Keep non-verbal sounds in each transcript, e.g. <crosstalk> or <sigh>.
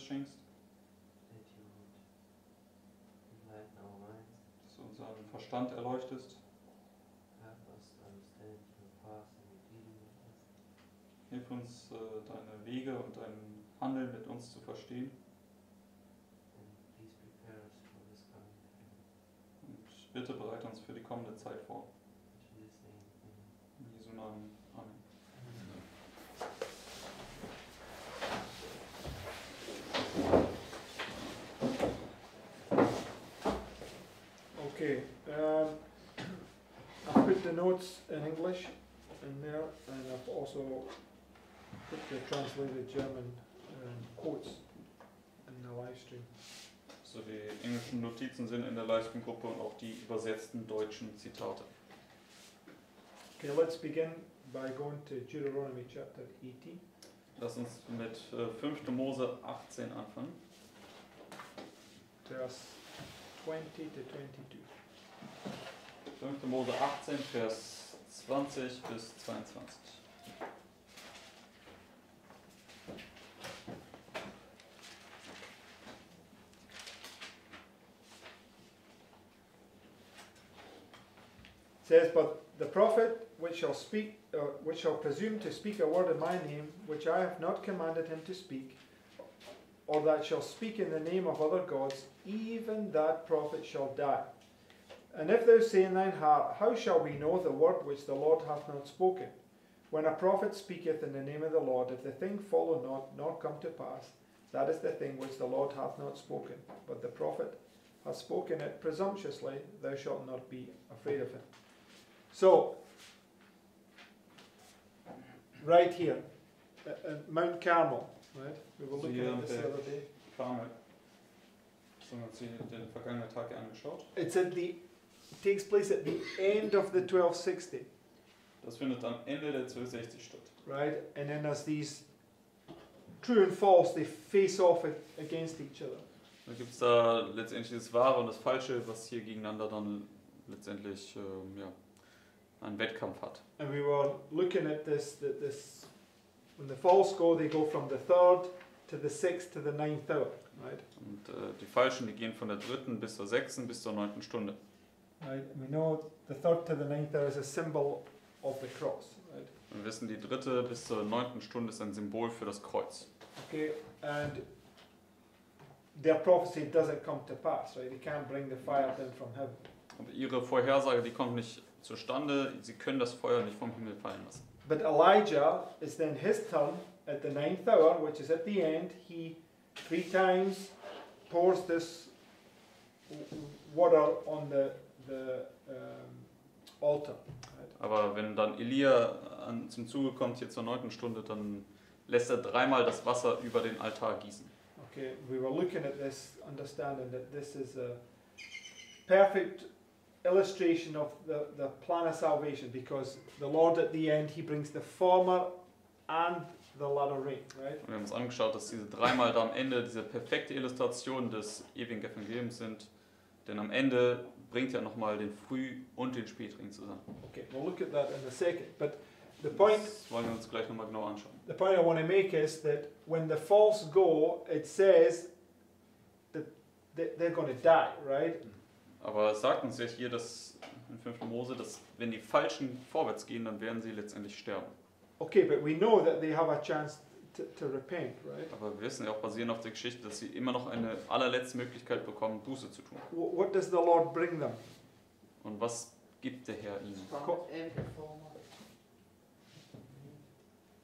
Verständnis schenkst, dass du unseren Verstand erleuchtest. Hilf uns, äh, deine Wege und dein Handeln mit uns zu verstehen. Und bitte bereite uns für die kommende Zeit vor. In Jesus' name, amen. In Jesu Namen. Amen. Okay, um, I've put the notes in English in there, and I've also put the translated German um, quotes in the live stream. So die englischen Notizen sind in der Livestream-Gruppe und auch die übersetzten deutschen Zitate. Okay, let's begin by going to Deuteronomy chapter 18. Lass uns mit äh, 5. Mose 18 anfangen. verse 20 to 22. 5. Mose 18, Vers 20 bis 22. Says, But the prophet which shall speak, uh, which shall presume to speak a word in my name, which I have not commanded him to speak, or that shall speak in the name of other gods, even that prophet shall die. And if thou say in thine heart, How shall we know the word which the Lord hath not spoken? When a prophet speaketh in the name of the Lord, if the thing follow not, nor come to pass, that is the thing which the Lord hath not spoken. But the prophet hath spoken it presumptuously, thou shalt not be afraid of him. So, right here, at, at Mount Carmel, right? We were looking Hier at this the other day. Karmel. Das haben wir uns hier den vergangenen Tag angeschaut. It's at the takes place at the end of the 1260, Das findet am Ende der 1260 statt. right? And then there's these true and false, they face off against each other. Da gibt es da letztendlich das Wahre und das Falsche, was hier gegeneinander dann letztendlich ähm, ja, einen Wettkampf hat. And we were looking at this that this when the false go, they go from the third to the sixth to the ninth hour, right? Und äh, die Falschen, die gehen von der dritten bis zur sechsten bis zur neunten Stunde. Right. We know the third to the ninth hour is a symbol of the cross, right? Wir wissen, die dritte bis zur neunten Stunde ist ein Symbol für das Kreuz. Okay, and their prophecy doesn't come to pass, right? They can't bring the fire down from heaven. Und ihre Vorhersage, die kommt nicht zustande. Sie können das Feuer nicht vom Himmel fallen lassen. But Elijah is then his turn at the ninth hour, which is at the end. He three times pours this water on the the um, altar. Right? Aber wenn dann Elia an, zum Zuge kommt, hier zur neunten Stunde, dann lässt er dreimal das Wasser über den Altar gießen. Okay, we were looking at this, understanding that this is a perfect illustration of the, the plan of salvation because the Lord at the end, He brings the former and the latter rain, right? Und wir haben uns angeschaut, dass diese dreimal da am Ende diese perfekte Illustration des ewigen Evangeliums sind. Denn am Ende bringt er nochmal den Früh- und den Spätring zusammen. Okay, we'll look at that in a second. But the point, Das wollen wir uns gleich nochmal genau anschauen. the point I want to make is that when the false go, it says that they- they're going to die, right? Aber es sagt uns ja hier, dass in 5. Mose, dass wenn die Falschen vorwärts gehen, dann werden sie letztendlich sterben. Okay, but we know that they have a chance to, repent, right? Aber wir wissen ja auch basierend auf der Geschichte, dass sie immer noch eine allerletzte Möglichkeit bekommen, Buße zu tun. Wh- What does the Lord bring them? Und was gibt der Herr ihnen?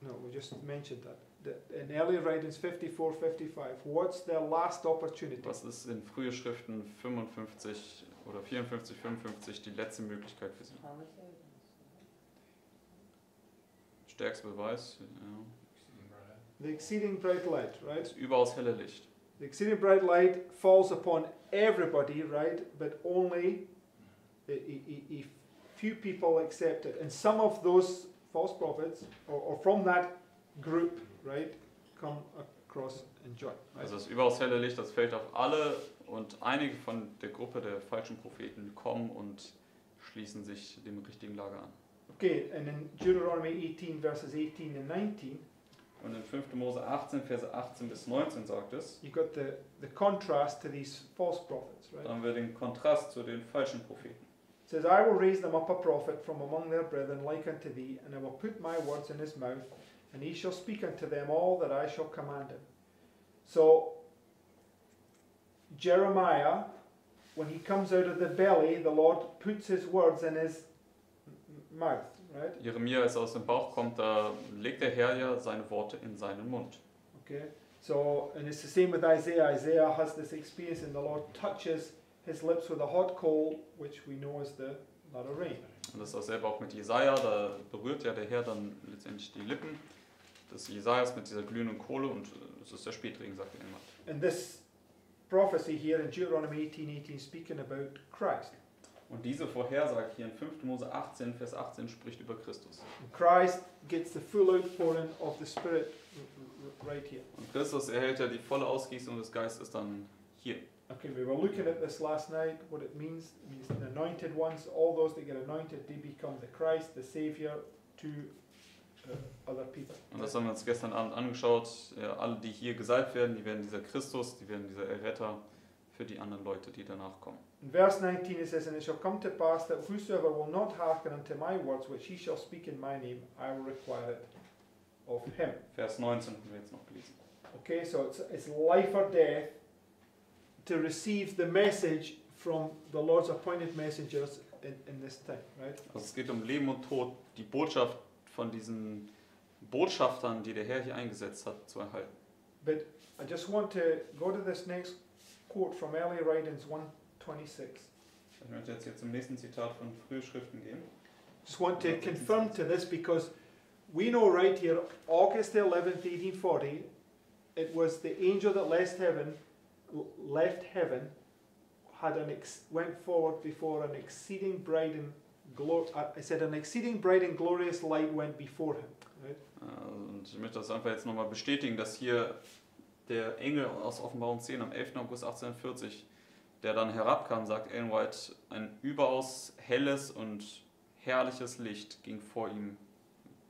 No, we just mentioned that. In early writings 54, 55, what's their last opportunity? Was ist in frühe Schriften 55 oder 54, 55 die letzte Möglichkeit für sie? Stärkster Beweis, ja. The exceeding bright light, right? das überaus helle Licht. The exceeding bright light falls upon everybody, right? But only a, a, a- few people accept it. And some of those false prophets, or, or from that group, right, come across and join. Right? Also das überaus helle Licht, das fällt auf alle und einige von der Gruppe der falschen Propheten kommen und schließen sich dem richtigen Lager an. Okay, and in Deuteronomy 18, verses 18 and 19, Und in 5. Mose 18, Verse 18 bis 19 sagt es, you got the, the contrast to these false prophets, right? da haben wir den Kontrast zu den falschen Propheten. It says, I will raise them up a prophet from among their brethren like unto thee, and I will put my words in his mouth, and he shall speak unto them all that I shall command him. So, Jeremiah, when he comes out of the belly, the Lord puts his words in his mouth, right? Jeremia, als er aus dem Bauch kommt, da legt der Herr ja seine Worte in seinen Mund. Okay, so and it's the same with Isaiah. Isaiah has this experience, and the Lord touches his lips with a hot coal, which we know is the latter rain. Und das ist dasselbe auch mit Jesaja, da berührt ja der Herr dann letztendlich die Lippen des Jesajas mit dieser glühenden Kohle und es ist der Spätregen, sagt er immer. And this prophecy here in Deuteronomy 18, 18, speaking about Christ. Und diese Vorhersage hier in 5. Mose 18, Vers 18 spricht über Christus. Christ gets the full outpouring of the Spirit right here. Und Christus erhält ja die volle Ausgießung des Geistes dann hier. Okay, we were looking at this last night. What it means it means the anointed ones, all those that get anointed, they become the Christ, the Savior to uh, other people. Und das haben wir uns gestern Abend angeschaut. Ja, alle, die hier gesalbt werden, die werden dieser Christus, die werden dieser Erretter für die anderen Leute, die danach kommen. In verse 19 it says, And it shall come to pass that whosoever will not hearken unto my words, which he shall speak in my name, I will require it of him. Vers 19 haben wir jetzt noch gelesen. Okay, so it's, it's life or death to receive the message from the Lord's appointed messengers in, in this time, right? Also es geht um Leben und Tod, die Botschaft von diesen Botschaftern, die der Herr hier eingesetzt hat, zu erhalten. But I just want to go to this next quote from early writings 126. Ich möchte jetzt hier zum nächsten Zitat von Frühe gehen. Just want to confirm to this because we know right here, August the 11th, 1840, it was the angel that left heaven, left heaven, had an ex- went forward before an exceeding bright and glor- uh, I said an exceeding bright and glorious light went before him. Right? Und ich möchte das einfach jetzt nochmal bestätigen, dass hier der Engel aus Offenbarung 10 am 11. August 1840, der dann herabkam, sagt Ellen White, ein überaus helles und herrliches Licht ging vor ihm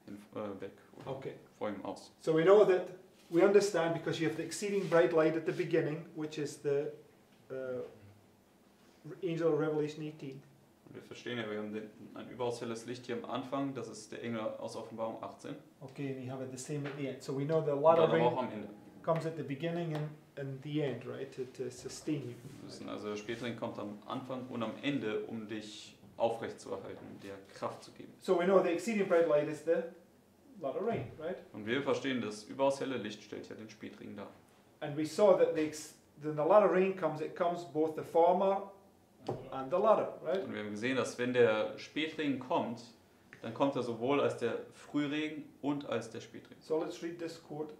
hin, äh, weg, Okay. vor ihm aus. So we know that we understand because you have the exceeding bright light at the beginning, which is the uh, angel of Revelation 18. Und wir verstehen ja, wir haben den, ein überaus helles Licht hier am Anfang, das ist der Engel aus Offenbarung 18. Okay, and you have it the same at the end. So we know the Und latter dann aber rain comes at the beginning and, and the end, right, to, sustain you. Wissen also, der Spätering kommt am Anfang und am Ende, um dich aufrecht zu erhalten, um dir Kraft zu geben. So we know the exceeding bright light is the latter rain, right? Und wir verstehen, das überaus helle Licht stellt ja den Spätring dar. And we saw that the when the latter rain comes, it comes both the former and the latter, right? Und wir haben gesehen, dass wenn der Spätregen kommt, dann kommt er sowohl als der Frühregen und als der Spätregen. So let's read this quote.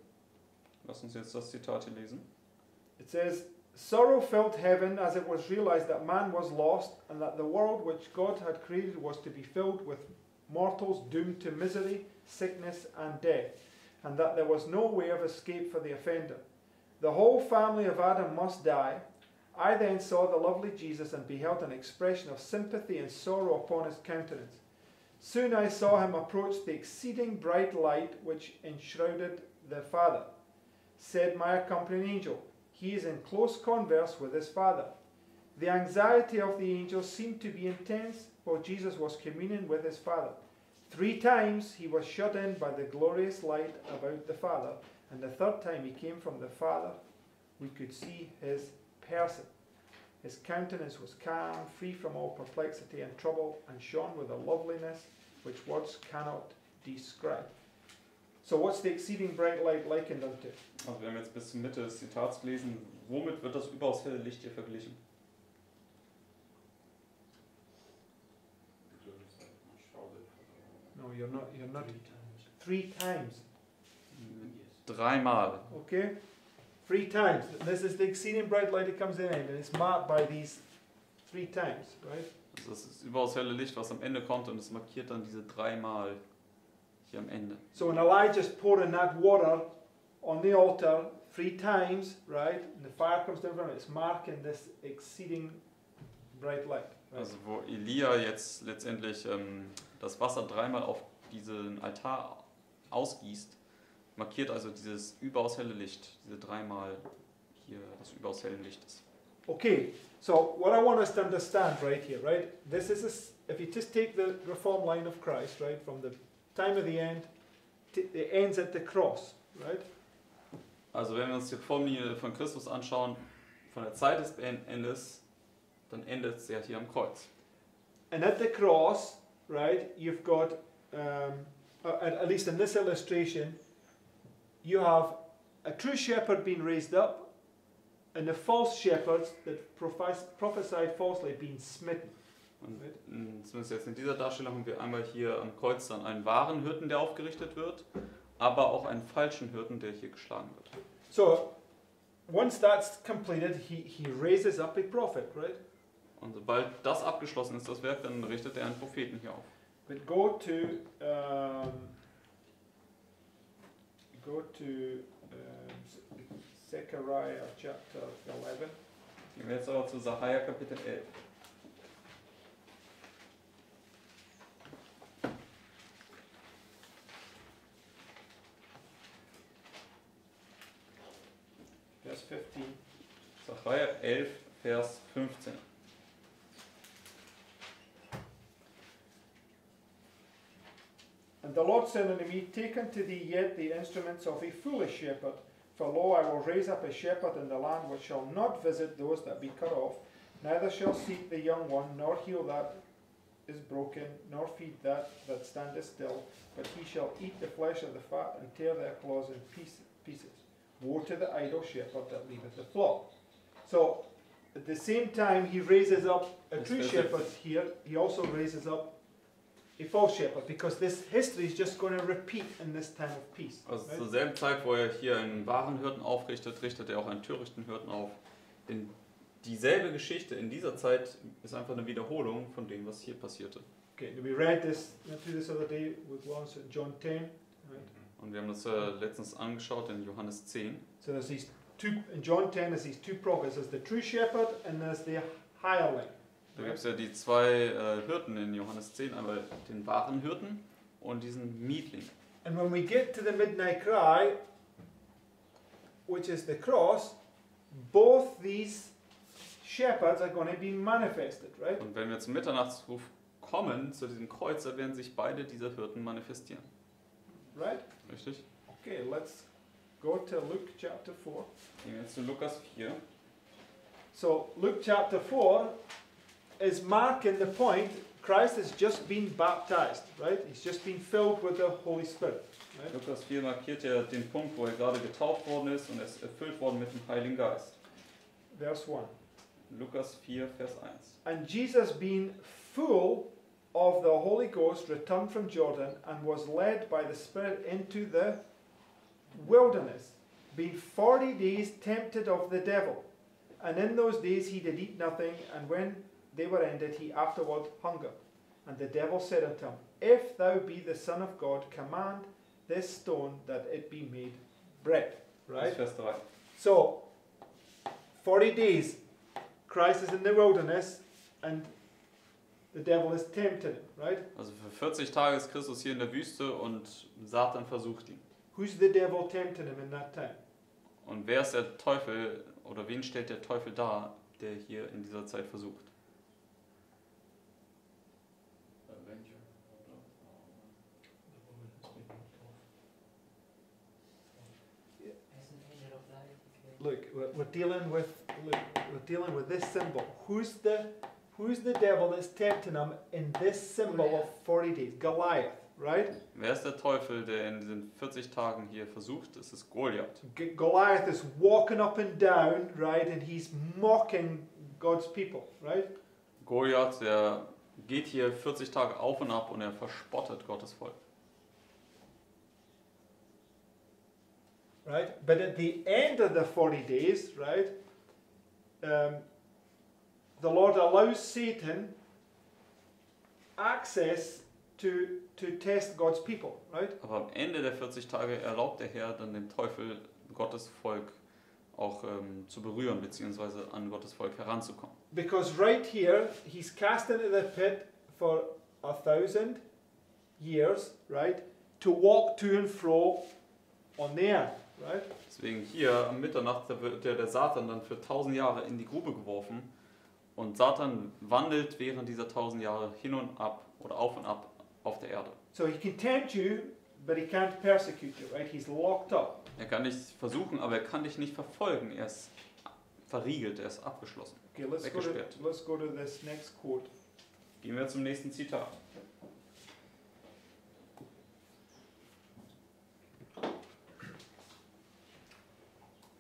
Lass uns jetzt das Zitat hier lesen. It says, Sorrow filled heaven as it was realized that man was lost and that the world which God had created was to be filled with mortals doomed to misery, sickness, and death, and that there was no way of escape for the offender. The whole family of Adam must die. I then saw the lovely Jesus and beheld an expression of sympathy and sorrow upon his countenance. Soon I saw him approach the exceeding bright light which enshrouded the Father. Said my accompanying angel, He is in close converse with his Father. The anxiety of the angel seemed to be intense while Jesus was communing with his Father. Three times he was shut in by the glorious light about the Father, and the third time he came from the Father, we could see his person. His countenance was calm, free from all perplexity and trouble, and shone with a loveliness which words cannot describe. So, what's the exceeding bright light likened unto? Also wir haben jetzt bis zur Mitte des Zitats gelesen. Womit wird das überaus helle Licht hier verglichen? No, you're not. You're not. Three times. Three times. Dreimal. Okay? Three times. This is the exceeding bright light that comes in, and it's marked by these three times, right? Also das ist überaus helle Licht, was am Ende kommt und es markiert dann diese dreimal hier am Ende. So when Elijah's pouring that water on the altar three times, right? And the fire comes down from it. It's marking this exceeding bright light. Right? Also wo Elia jetzt letztendlich ähm, das Wasser dreimal auf diesen Altar ausgießt, markiert also dieses überaus helle Licht, diese dreimal hier des überaus hellen Lichtes. Okay, so what I want us to understand right here, right? This is a if you just take the reform line of Christ, right, from the time of the end, it ends at the cross, right? Also wenn wir uns die Formlinie von Christus anschauen, von der Zeit des Endes, dann endet es ja hier am Kreuz. And at the cross, right, you've got, um, at, least in this illustration, you have a true shepherd being raised up, and the false shepherds that prophesied falsely being smitten. Und in, zumindest jetzt in dieser Darstellung haben wir einmal hier am Kreuz dann einen wahren Hirten, der aufgerichtet wird, aber auch einen falschen Hirten, der hier geschlagen wird. So, once that's completed, he, he raises up a prophet, right? Und sobald das abgeschlossen ist, das Werk, dann richtet er einen Propheten hier auf. But go to um, go to Z- Zechariah chapter 11. Gehen wir jetzt aber zu Sacharja Kapitel 11. Sacharja 11, Vers 15. And the Lord said unto me, Take unto thee yet the instruments of a foolish shepherd. For lo, I will raise up a shepherd in the land which shall not visit those that be cut off, neither shall seek the young one, nor heal that is broken, nor feed that that standeth still, but he shall eat the flesh of the fat and tear their claws in pieces. Woe to the idle shepherd that leaveth the flock. So, at the same time, he raises up a true shepherd here, he also raises up a false shepherd because this history is just going to repeat in this time of peace. Also right? zur selben Zeit, wo er hier einen wahren Hirten aufrichtet, richtet er auch einen törichten Hirten auf. Denn dieselbe Geschichte in dieser Zeit ist einfach eine Wiederholung von dem, was hier passierte. Okay, we read this through this other day with Lawrence John 10. Right? Und wir haben das äh, letztens angeschaut in Johannes 10. So there's these two in John 10. There's these two prophets. There's the true shepherd and there's the hireling. Da gibt es ja die zwei äh, Hirten in Johannes 10, einmal den wahren Hirten und diesen Mietling. And when we get to the midnight cry, which is the cross, both these shepherds are going to be manifested, right? Und wenn wir zum Mitternachtsruf kommen, zu diesem Kreuz, da werden sich beide dieser Hirten manifestieren. Right? Richtig? Okay, let's go to Luke chapter 4. Gehen jetzt zu Lukas 4. So, Luke chapter 4 is marking the point Christ has just been baptized, right? He's just been filled with the Holy Spirit, right? Lukas 4 markiert ja den Punkt, wo er gerade getauft worden ist und er ist erfüllt worden mit dem Heiligen Geist. Verse 1. Lukas 4, Vers 1. And Jesus, being full of the Holy Ghost, returned from Jordan and was led by the Spirit into the wilderness, being forty days tempted of the devil. And in those days he did eat nothing, and when they were ended, he afterward hungered. And the devil said unto him, If thou be the Son of God, command this stone that it be made bread. Right? ist Vers 3. So, 40 days, Christ is in the wilderness and the devil is tempted, right? Also für 40 Tage ist Christus hier in der Wüste und Satan versucht ihn. Who's the devil tempting him in that time? Und wer ist der Teufel oder wen stellt der Teufel dar, der hier in dieser Zeit versucht? As ah, an angel of light, okay. Look, we're, we're dealing with look, we're dealing with this symbol. Who's the who's the devil that's tempting him in this symbol of 40 days? Goliath, right? Wer ist der Teufel, der in diesen 40 Tagen hier versucht? Es ist Goliath. Goliath is walking up and down, right, and he's mocking God's people, right? Goliath, der geht hier 40 Tage auf und ab und er verspottet Gottes Volk. right? But at the end of the 40 days, right, um, the Lord allows Satan access to, to test God's people, right? Aber am Ende der 40 Tage erlaubt der Herr dann dem Teufel Gottes Volk auch ähm, zu berühren, beziehungsweise an Gottes Volk heranzukommen. Because right here, he's cast into the pit for a thousand years, right? To walk to and fro on the earth, right? Deswegen hier am Mitternacht wird der, der Satan dann für tausend Jahre in die Grube geworfen und Satan wandelt während dieser tausend Jahre hin und ab oder auf und ab auf der Erde. So he can tempt you, but he can't persecute you, right? He's locked up. Er kann dich versuchen, aber er kann dich nicht verfolgen. Er ist verriegelt, er ist abgeschlossen. Okay, let's go to, let's go to this next quote. Gehen wir zum nächsten Zitat.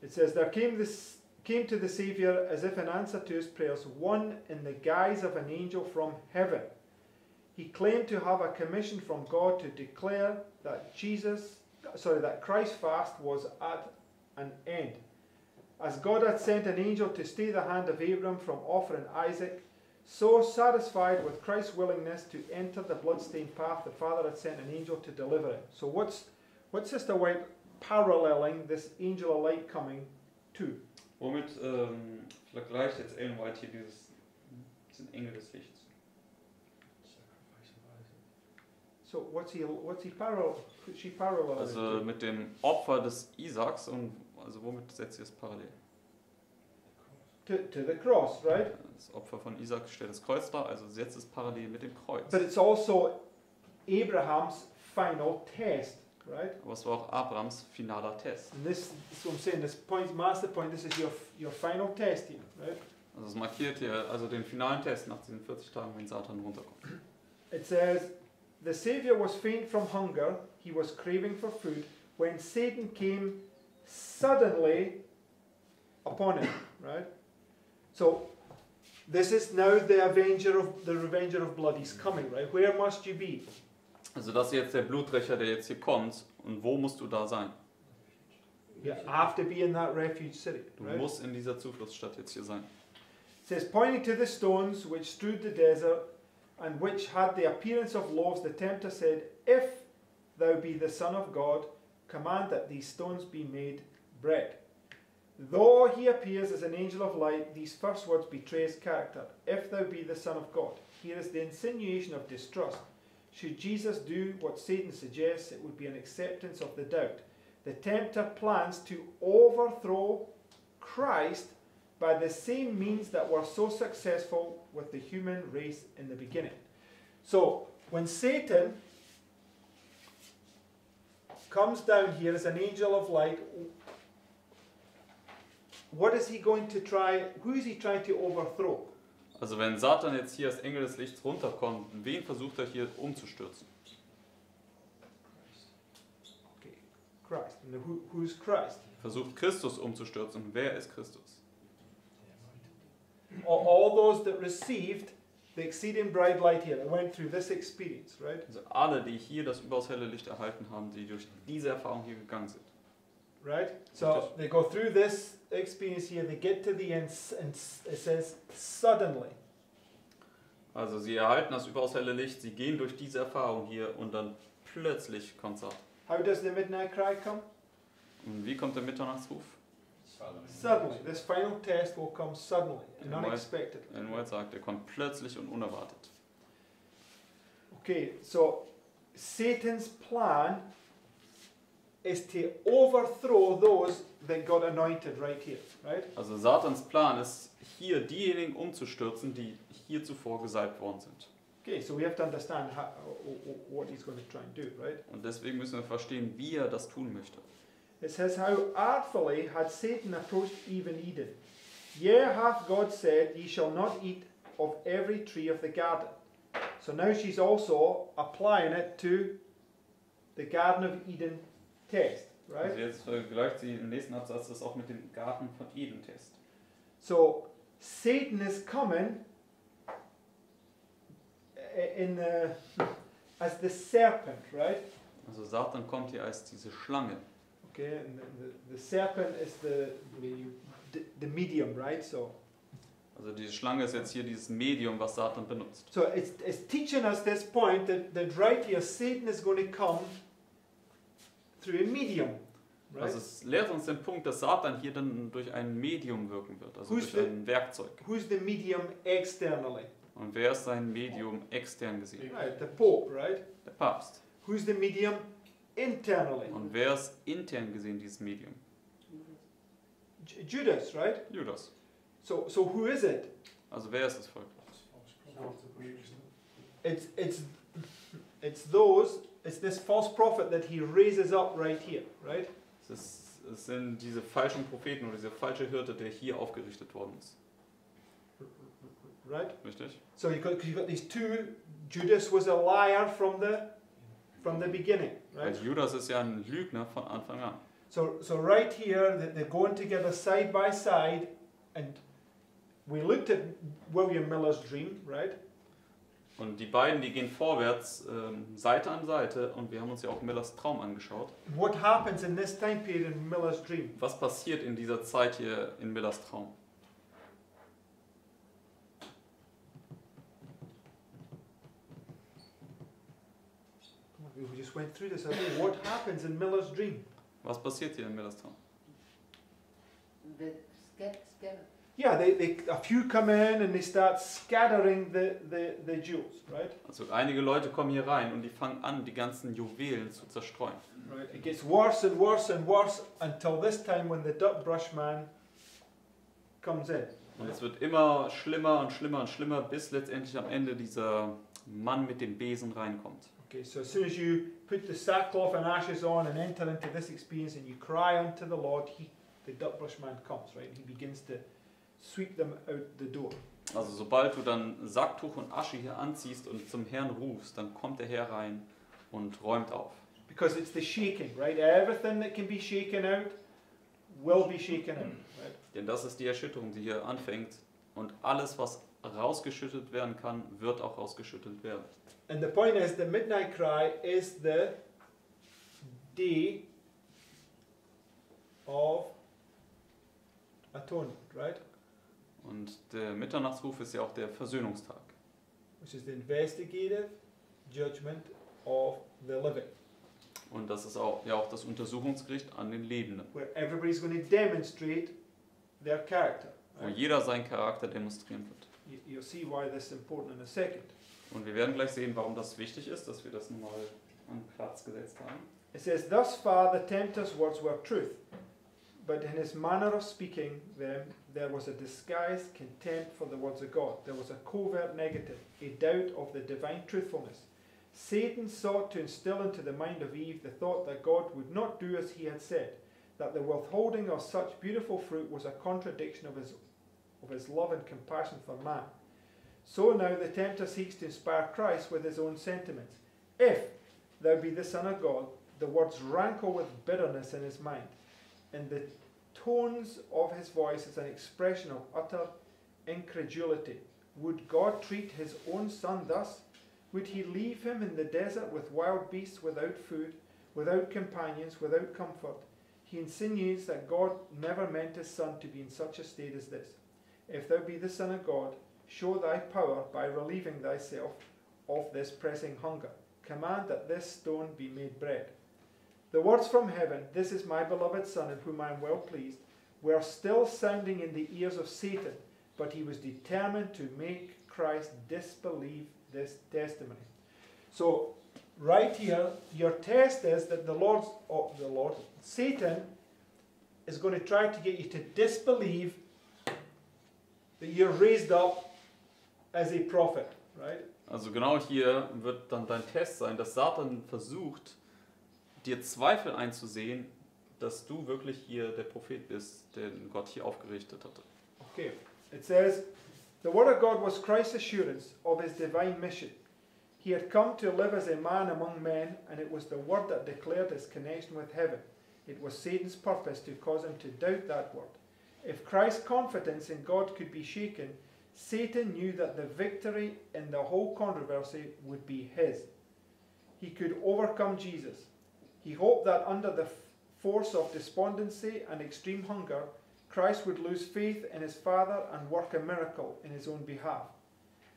It says, There came, this, came to the Saviour as if in answer to his prayers, one in the guise of an angel from heaven. He claimed to have a commission from God to declare that Jesus, sorry, that Christ's fast was at an end. As God had sent an angel to stay the hand of Abram from offering Isaac, so satisfied with Christ's willingness to enter the bloodstained path, the Father had sent an angel to deliver him. So what's what's Sister White paralleling this angel of light coming to? Womit ähm, vergleicht jetzt Ellen um, White hier dieses, diesen Engel des Lichts? So what's he what's he parallel? She parallel. Also mit dem Opfer des Isaaks und also womit setzt ihr es parallel? to, to the cross, right? Das Opfer von Isaak stellt das Kreuz dar, also setzt es parallel mit dem Kreuz. But it's also Abraham's final test, right? Aber es war auch Abrahams finaler Test. And this, this is what I'm saying. This point, master point. This is your your final test here, right? Also es markiert hier also den finalen Test nach diesen 40 Tagen, wenn Satan runterkommt. It says, The Saviour was faint from hunger, he was craving for food, when Satan came suddenly upon him, right? So, this is now the avenger of the revenger of blood. He's coming, right? Where must you be? Also das ist jetzt der Bluträcher, der jetzt hier kommt. Und wo musst du da sein? You have to be in that refuge city, Du right? musst in dieser Zufluchtsstadt jetzt hier sein. It says, pointing to the stones which strewed the desert and which had the appearance of loaves, the tempter said, If thou be the Son of God, command that these stones be made bread. Though he appears as an angel of light, these first words betray his character. If thou be the Son of God. Here is the insinuation of distrust. Should Jesus do what Satan suggests, it would be an acceptance of the doubt. The tempter plans to overthrow Christ by the same means that were so successful with the human race in the beginning. So, when Satan comes down here as an angel of light, what is he going to try? Who is he trying to overthrow? Also wenn Satan jetzt hier als Engel des Lichts runterkommt, wen versucht er hier umzustürzen? Okay, Christ. And who, who's Christ? Versucht Christus umzustürzen. Wer ist Christus? All, those that received the exceeding bright light here, that went through this experience, right? Also alle, die hier das überaus helle Licht erhalten haben, die durch diese Erfahrung hier gegangen sind. Right? So they go through this experience here, they get to the end, and it says, suddenly. Also sie erhalten das überaus helle Licht, sie gehen durch diese Erfahrung hier und dann plötzlich kommt Satan. How does the midnight cry come? Und wie kommt der Mitternachtsruf? Suddenly. This final test will come suddenly and unexpectedly. Ellen White sagt, er kommt plötzlich und unerwartet. Okay, so Satan's plan is to overthrow those that got anointed right here, right? Also Satans Plan ist, hier diejenigen umzustürzen, die hier zuvor gesalbt worden sind. Okay, so we have to understand how, what he's going to try and do, right? Und deswegen müssen wir verstehen, wie er das tun möchte. It says, How artfully had Satan approached Eve in Eden. Yea, hath God said, Ye shall not eat of every tree of the garden. So now she's also applying it to the Garden of Eden test, right? Also jetzt äh, vergleicht sie im nächsten Absatz das auch mit dem Garten von Eden-Test. So Satan is coming eh, in the, as the serpent, right? Also Satan kommt hier als diese Schlange. Okay, and the, the, serpent is the, the the medium, right? So Also diese Schlange ist jetzt hier dieses Medium, was Satan benutzt. so it's, it's teaching us this point that, that right here Satan is going to come through a medium, right? Also es lehrt uns den Punkt, dass Satan hier dann durch ein Medium wirken wird, also Who's durch the- ein Werkzeug. Who's the medium externally? Und wer ist sein Medium extern gesehen? Right, the Pope, right? Der Papst. Who's the medium internally? Und wer ist intern gesehen dieses Medium? J- Judas, right? Judas. So, so who is it? Also wer ist es folglich? It's, it's, it's those, it's this false prophet that he raises up right here, right? Es, ist, es sind diese falschen Propheten oder dieser falsche Hirte, der hier aufgerichtet worden ist. Right? Richtig? So you got, you got these two. Judas was a liar from the, from the beginning, Weil right? Judas ist ja ein Lügner von Anfang an. So, so right here, they're going together side by side, and we looked at William Miller's dream, right? Und die beiden, die gehen vorwärts, ähm, Seite an Seite. Und wir haben uns ja auch Millers Traum angeschaut. What happens in this time period in Miller's dream? Was passiert in dieser Zeit hier in Millers Traum? We just went through this. already. What happens in Miller's dream? Was passiert hier in Millers Traum? The scat, scat, Yeah, they, they, a few come in and they start scattering the, the, the jewels, right? Also einige Leute kommen hier rein und die fangen an, die ganzen Juwelen zu zerstreuen. Right. It gets worse and worse and worse until this time when the duck brush man comes in. Und es wird immer schlimmer und schlimmer und schlimmer, bis letztendlich am Ende dieser Mann mit dem Besen reinkommt. Okay, so as soon as you put the sackcloth and ashes on and enter into this experience and you cry unto the Lord, he, the duck brush man comes, right? He begins to sweep them out the door. Also sobald du dann Sacktuch und Asche hier anziehst und zum Herrn rufst, dann kommt der Herr rein und räumt auf. Because it's the shaking, right? Everything that can be shaken out will be shaken out, right? Denn das ist die Erschütterung, die hier anfängt. Und alles, was rausgeschüttet werden kann, wird auch rausgeschüttet werden. And the point is, the midnight cry is the day of atonement, right? Und der Mitternachtsruf ist ja auch der Versöhnungstag. Which is the investigative judgment of the living, Und das ist auch, ja auch das Untersuchungsgericht an den Lebenden, where everybody's going to demonstrate their character. wo jeder seinen Charakter demonstrieren wird. You, you'll see why this is important in a second. Und wir werden gleich sehen, warum das wichtig ist, dass wir das nochmal an Platz gesetzt haben. It says, Thus far the tempter's words were truth, but in his manner of speaking them there was a disguised contempt for the words of God. There was a covert negative, a doubt of the divine truthfulness. Satan sought to instill into the mind of Eve the thought that God would not do as he had said, that the withholding of such beautiful fruit was a contradiction of his, of his love and compassion for man. So now the tempter seeks to inspire Christ with his own sentiments. If thou be the Son of God, the words rankle with bitterness in his mind, and the tones of his voice is an expression of utter incredulity. Would God treat his own Son thus? Would he leave him in the desert with wild beasts without food, without companions, without comfort? He insinuates that God never meant his Son to be in such a state as this. If thou be the Son of God, show thy power by relieving thyself of this pressing hunger. Command that this stone be made bread. The words from heaven, This is my beloved Son, in whom I am well pleased, were still sounding in the ears of Satan, but he was determined to make Christ disbelieve this testimony. So, right here, your test is that the Lord's, oh, the Lord, Satan, is going to try to get you to disbelieve that you're raised up as a prophet, right? Also genau hier wird dann dein Test sein, dass Satan versucht, dir Zweifel einzusehen, dass du wirklich hier der Prophet bist, den Gott hier aufgerichtet hatte. Okay. It says, The Word of God was Christ's assurance of his divine mission. He had come to live as a man among men, and it was the Word that declared his connection with heaven. It was Satan's purpose to cause him to doubt that Word. If Christ's confidence in God could be shaken, Satan knew that the victory in the whole controversy would be his. He could overcome Jesus. He hoped that under the force of despondency and extreme hunger, Christ would lose faith in his Father and work a miracle in his own behalf.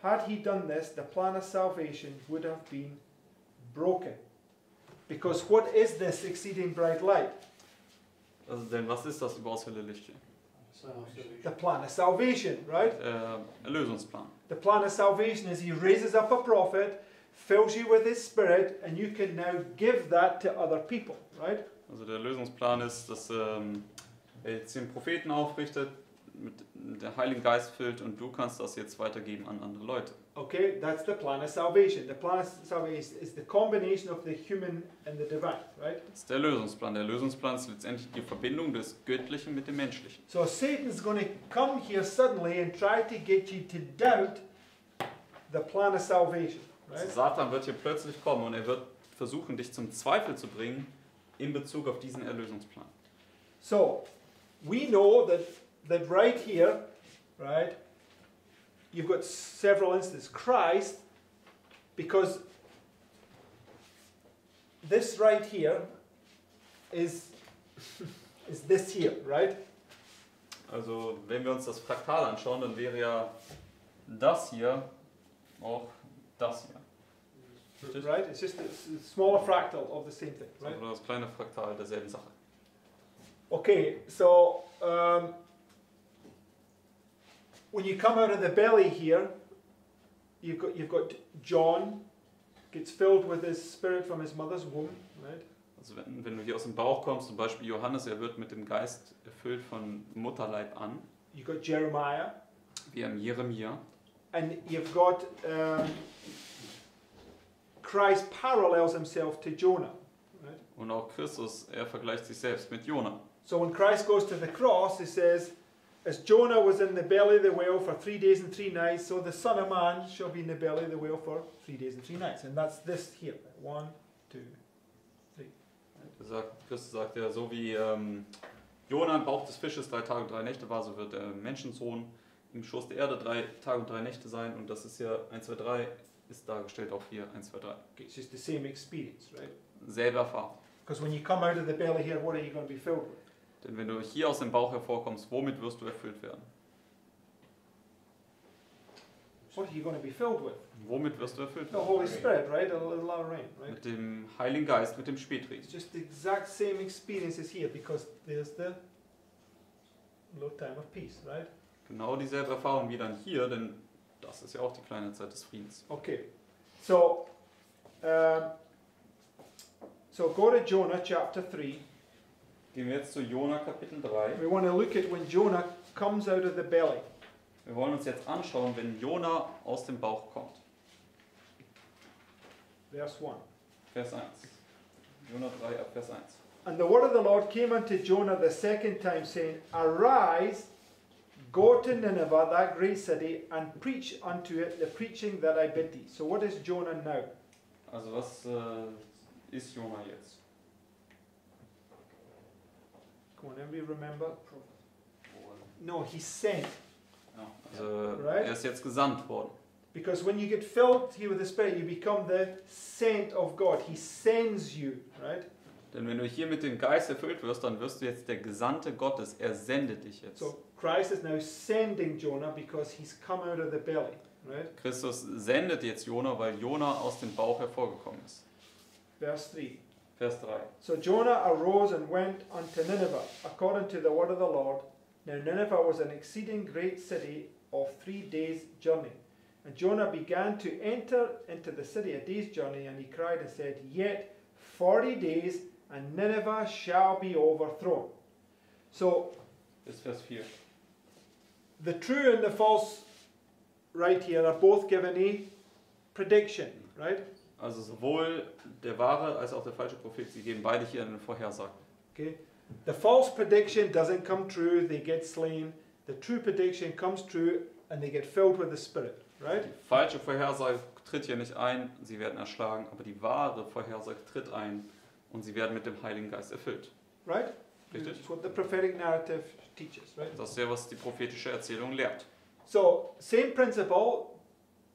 Had he done this, the plan of salvation would have been broken. Because what is this exceeding bright light? Also, denn was ist das überaus helle Licht hier? The plan of salvation, right? Der Erlösungsplan. The plan of salvation is he raises up a prophet, fills you with his spirit, and you can now give that to other people, right? Also der Lösungsplan ist, dass ähm, er jetzt den Propheten aufrichtet, mit der Heiligen Geist füllt und du kannst das jetzt weitergeben an andere Leute. Okay, that's the plan of salvation. The plan of salvation is, the combination of the human and the divine, right? Das ist der Lösungsplan. Der Lösungsplan ist letztendlich die Verbindung des Göttlichen mit dem Menschlichen. So Satan's going to come here suddenly and try to get you to doubt the plan of salvation, Also right? Satan wird hier plötzlich kommen und er wird versuchen, dich zum Zweifel zu bringen in Bezug auf diesen Erlösungsplan. So we know that that right here, right, you've got several instances. Christ, because this right here is <laughs> is this here, right? Also wenn wir uns das Fraktal anschauen, dann wäre ja das hier auch das hier. Richtig? Right? It's just a smaller fractal of the same thing, right? Oder das kleine Fraktal derselben Sache. Okay, so um, when you come out of the belly here, you've got you've got John gets filled with his spirit from his mother's womb, right? Also wenn, wenn du hier aus dem Bauch kommst, zum Beispiel Johannes, er wird mit dem Geist erfüllt von Mutterleib an, You've got Jeremiah, wie am Jeremia. and you've got um, Christ parallels himself to Jonah, right? Und auch Christus, er vergleicht sich selbst mit Jona. So when Christ goes to the cross, he says, As Jonah was in the belly of the whale for three days and three nights, so the Son of Man shall be in the belly of the whale for three days and three nights. And that's this here. One, two, three. Christus sagt ja, so wie ähm, Jona im Bauch des Fisches drei Tage und drei Nächte war, so wird der Menschensohn im Schoß der Erde drei Tage und drei Nächte sein. Und das ist ja 1, 2, 3, ist dargestellt auch hier 1, 2, 3. Okay, It's just the same experience, right? Selbe Erfahrung. Because when you come out of the belly here, what are you going to be filled with? Denn wenn du hier aus dem Bauch hervorkommst, womit wirst du erfüllt werden? What are you going to be filled with? Womit wirst du erfüllt The werden? Holy Spirit, right? A little of rain, right? Mit dem Heiligen Geist, mit dem Spätregen. It's just the exact same experience as here because there's the low time of peace, right? Genau dieselbe Erfahrung wie dann hier, denn das ist ja auch die kleine Zeit des Friedens. Okay, so um, so go to Jonah chapter three. Gehen wir jetzt zu Jona Kapitel 3. We want to look at when Jonah comes out of the belly. Wir wollen uns jetzt anschauen, wenn Jona aus dem Bauch kommt. Verse one. Vers 1. Jona 3 ab Vers 1. And the word of the Lord came unto Jonah the second time, saying, Arise, go to Nineveh, that great city, and preach unto it the preaching that I bid thee. So what is Jonah now? Also was äh, ist Jona jetzt? Come on, anybody remember? No, he's sent. Ja, also Right. er ist jetzt gesandt worden. Because when you get filled here with the Spirit, you become the sent of God. He sends you, right? Denn wenn du hier mit dem Geist erfüllt wirst, dann wirst du jetzt der Gesandte Gottes. Er sendet dich jetzt. So Christ is now sending Jonah because he's come out of the belly, right? Christus sendet jetzt Jona, weil Jona aus dem Bauch hervorgekommen ist. Verse 3. Vers 3. So Jonah arose and went unto Nineveh, according to the word of the Lord. Now Nineveh was an exceeding great city of three days' journey. And Jonah began to enter into the city a day's journey, and he cried and said, Yet forty days, and Nineveh shall be overthrown. So Bis Vers 4. the true and the false right here are both given a prediction, right? Also sowohl der wahre als auch der falsche Prophet, sie geben beide hier eine Vorhersage. Okay? The false prediction doesn't come true, they get slain. The true prediction comes true and they get filled with the Spirit, right? Die falsche Vorhersage tritt hier nicht ein, sie werden erschlagen, aber die wahre Vorhersage tritt ein und sie werden mit dem Heiligen Geist erfüllt. Right? Richtig? That's what the prophetic narrative teaches, right? Das ist ja, was die prophetische Erzählung lehrt. So, same principle,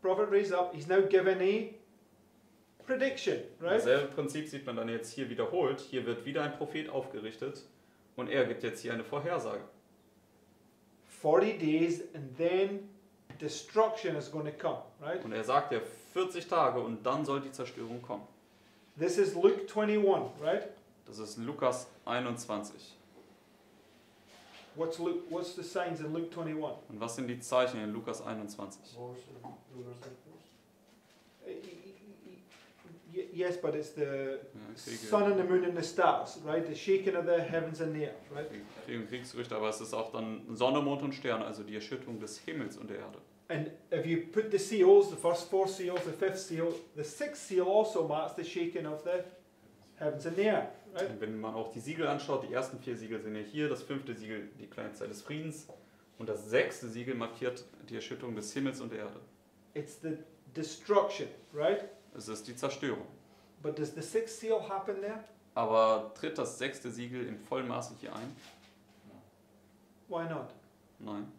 prophet raised up, he's now given a prediction, right? Dasselbe Prinzip sieht man dann jetzt hier wiederholt. Hier wird wieder ein Prophet aufgerichtet und er gibt jetzt hier eine Vorhersage. 40 days and then destruction is going to come, right? Und er sagt ja 40 Tage und dann soll die Zerstörung kommen. This is Luke 21, right? Das ist Lukas 21. What's Luke? What's the signs in Luke 21? Und was sind die Zeichen in Lukas 21? Yes, but it's the sun and the moon and the stars, right? The shaking of the heavens and the earth, right? Kriege und Kriegsgerüchte, aber es ist auch dann Sonne, Mond und Sterne, also die Erschütterung des Himmels und der Erde. And if you put the seals, the first four seals, the fifth seal, the sixth seal also marks the shaking of the heavens and the earth, right? Und wenn man auch die Siegel anschaut, die ersten vier Siegel sind ja hier, das fünfte Siegel die kleine Zeit des Friedens und das sechste Siegel markiert die Erschütterung des Himmels und der Erde. It's the destruction, right? Es ist die Zerstörung. But does the sixth seal happen there? Aber tritt das sechste Siegel im vollen Maße hier ein? Why not? Nein.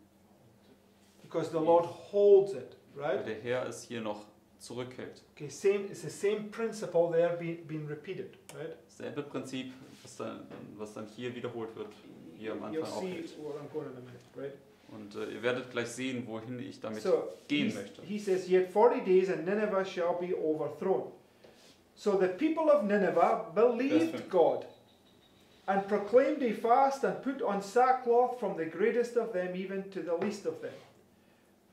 Because the Lord holds it, Weil right? der Herr es hier noch zurückhält. Okay, same. It's the same principle there being, being repeated, right? Dasselbe Prinzip, was dann, was dann hier wiederholt wird. Hier am Anfang auch right? Und äh, ihr werdet gleich sehen, wohin ich damit So gehen möchte. he says, Yet 40 days and Nineveh shall be overthrown. So the people of Nineveh believed. God and proclaimed a fast and put on sackcloth from the greatest of them even to the least of them.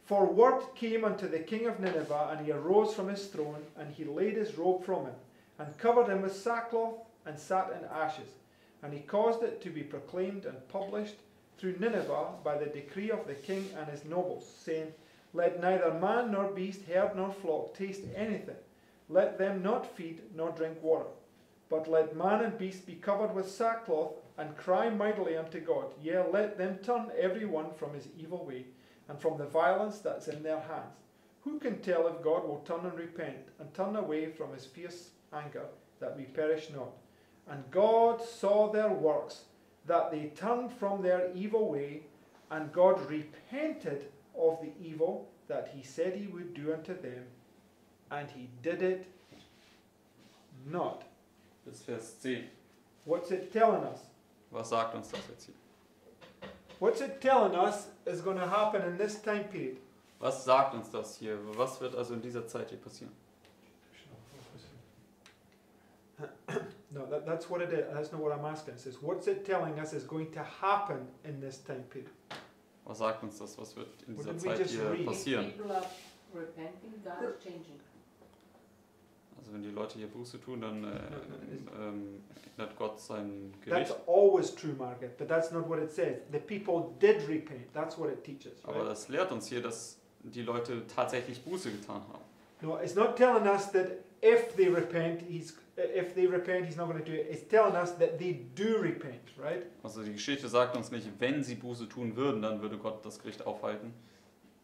For word came unto the king of Nineveh, and he arose from his throne, and he laid his robe from him, and covered him with sackcloth, and sat in ashes. And he caused it to be proclaimed and published through Nineveh by the decree of the king and his nobles, saying, Let neither man nor beast, herd nor flock taste anything. Let them not feed nor drink water. But let man and beast be covered with sackcloth, and cry mightily unto God. Yea, let them turn every one from his evil way, and from the violence that's in their hands. Who can tell if God will turn and repent, and turn away from his fierce anger, that we perish not? And God saw their works, that they turned from their evil way, and God repented of the evil that he said he would do unto them, and he did it not. Bis Vers 10. What's it telling us? Was sagt uns das jetzt hier? What's it telling us is going to happen in this time period? Was sagt uns das hier? Was wird also in dieser Zeit hier passieren? <coughs> No, that, that's what it is. That's not what I'm asking. It says, what's it telling us is going to happen in this time period? Was sagt uns das? Was wird in dieser Zeit hier read? Passieren? people are repenting, God is changing. Also wenn die Leute hier Buße tun, dann äh, <laughs> ähm, ändert Gott sein That's Gericht. always true, Margaret, but that's not what it says. The people did repent. That's what it teaches. Aber Right? das lehrt uns hier, dass die Leute tatsächlich Buße getan haben. No, it's not telling us that if they repent, he's if they repent, he's not going to do it. It's telling us that they do repent, right? Also die Geschichte sagt uns nicht, wenn sie Buße tun würden, dann würde Gott das Gericht aufhalten.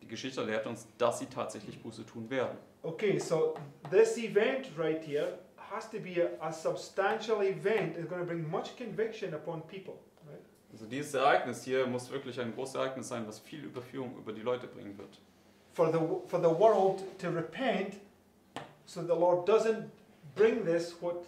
Die Geschichte lehrt uns, dass sie tatsächlich Buße tun werden. Okay, so this event right here has to be a, a substantial event. It's going to bring much conviction upon people, right? Also dieses Ereignis hier muss wirklich ein großes Ereignis sein, was viel Überführung über die Leute bringen wird. For the for the world to repent, so the Lord doesn't bring this what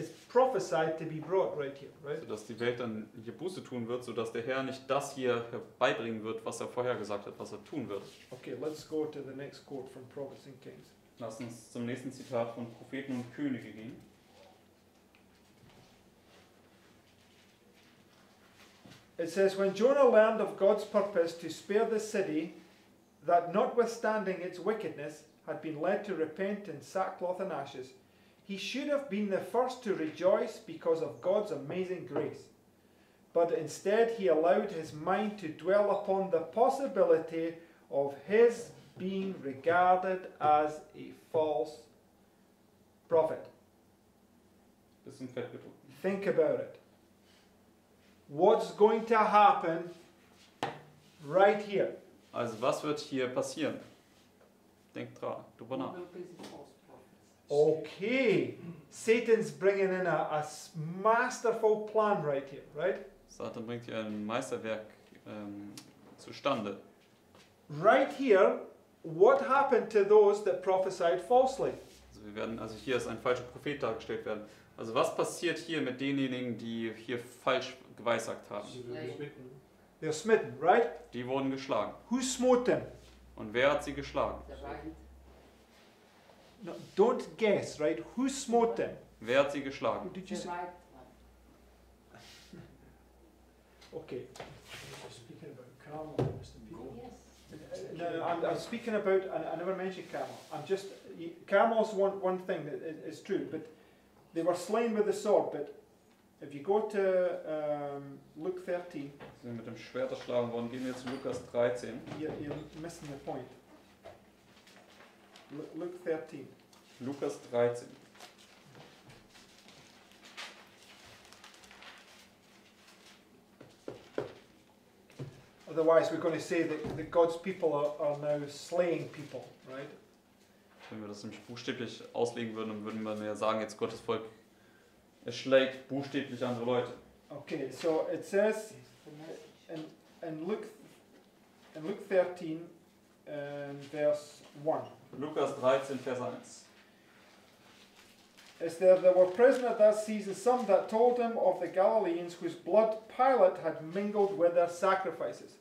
is prophesied to be brought right here, right? Sodass die Welt dann hier Buße tun wird, sodass der Herr nicht das hier herbeibringen wird, was er vorher gesagt hat, was er tun wird. Okay, let's go to the next quote from Prophets and Kings. Lass uns zum nächsten Zitat von Propheten und Könige gehen. It says, When Jonah learned of God's purpose to spare the city, that notwithstanding its wickedness had been led to repent in sackcloth and ashes, he should have been the first to rejoice because of God's amazing grace. But instead, he allowed his mind to dwell upon the possibility of his being regarded as a false prophet. Bisschen fett gedruckt. Think about it. What's going to happen right here? Also was wird hier passieren? Denk dran, drüber Who nach. Okay, Satan's bringing in a, a masterful plan right here, right? Satan bringt hier ein Meisterwerk ähm, zustande. Right here, what happened to those that prophesied falsely? Also wir werden, also hier ist ein falscher Prophet dargestellt werden. Also was passiert hier mit denjenigen, die hier falsch geweissagt haben? They're smitten, right? Die wurden geschlagen. Who smote them? Und wer hat sie geschlagen? The right, No, don't guess, right? Who smote them? Wer hat sie geschlagen? Did you the say? <laughs> Okay. Speaking about Carmel, Mr. Peter. Yes. Uh, No, no, I'm, I'm speaking about, I, I never mentioned camel. I'm just, y- camel's one, one thing that is, is true, but they were slain with the sword. But if you go to um, Luke 13, Sie sind mit dem Schwert erschlagen worden. Gehen wir zu Lukas 13. you're, you're missing the point. Lu- Luke 13. Lukas 13. Otherwise, we're going to say that, that God's people are, are now slaying people, right? Wenn wir das nämlich buchstäblich auslegen würden, dann würden wir ja sagen, jetzt Gottes Volk, es schlägt buchstäblich andere Leute. Okay, so it says in, in Luke in Luke 13 and verse 1. Lukas 13, Vers 1. Is there there were present at that season some that told him of the Galileans whose blood Pilate had mingled with their sacrifices.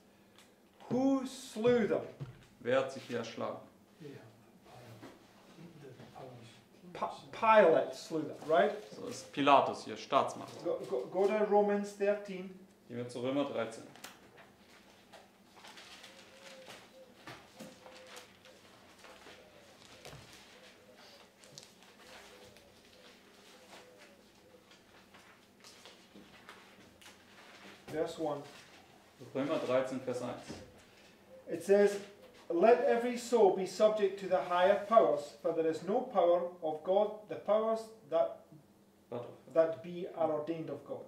Who slew them? Wer hat sich hier erschlagen? Yeah. um, The powers. Pa- Pilate slew them, right? So ist Pilatus hier, Staatsmacht. Go, go, go to Romans 13. Gehen wir zu Römer 13. Verse 1. Römer 13, Vers 1. It says, Let every soul be subject to the higher powers, for there is no power of God, the powers that that be are ordained of God.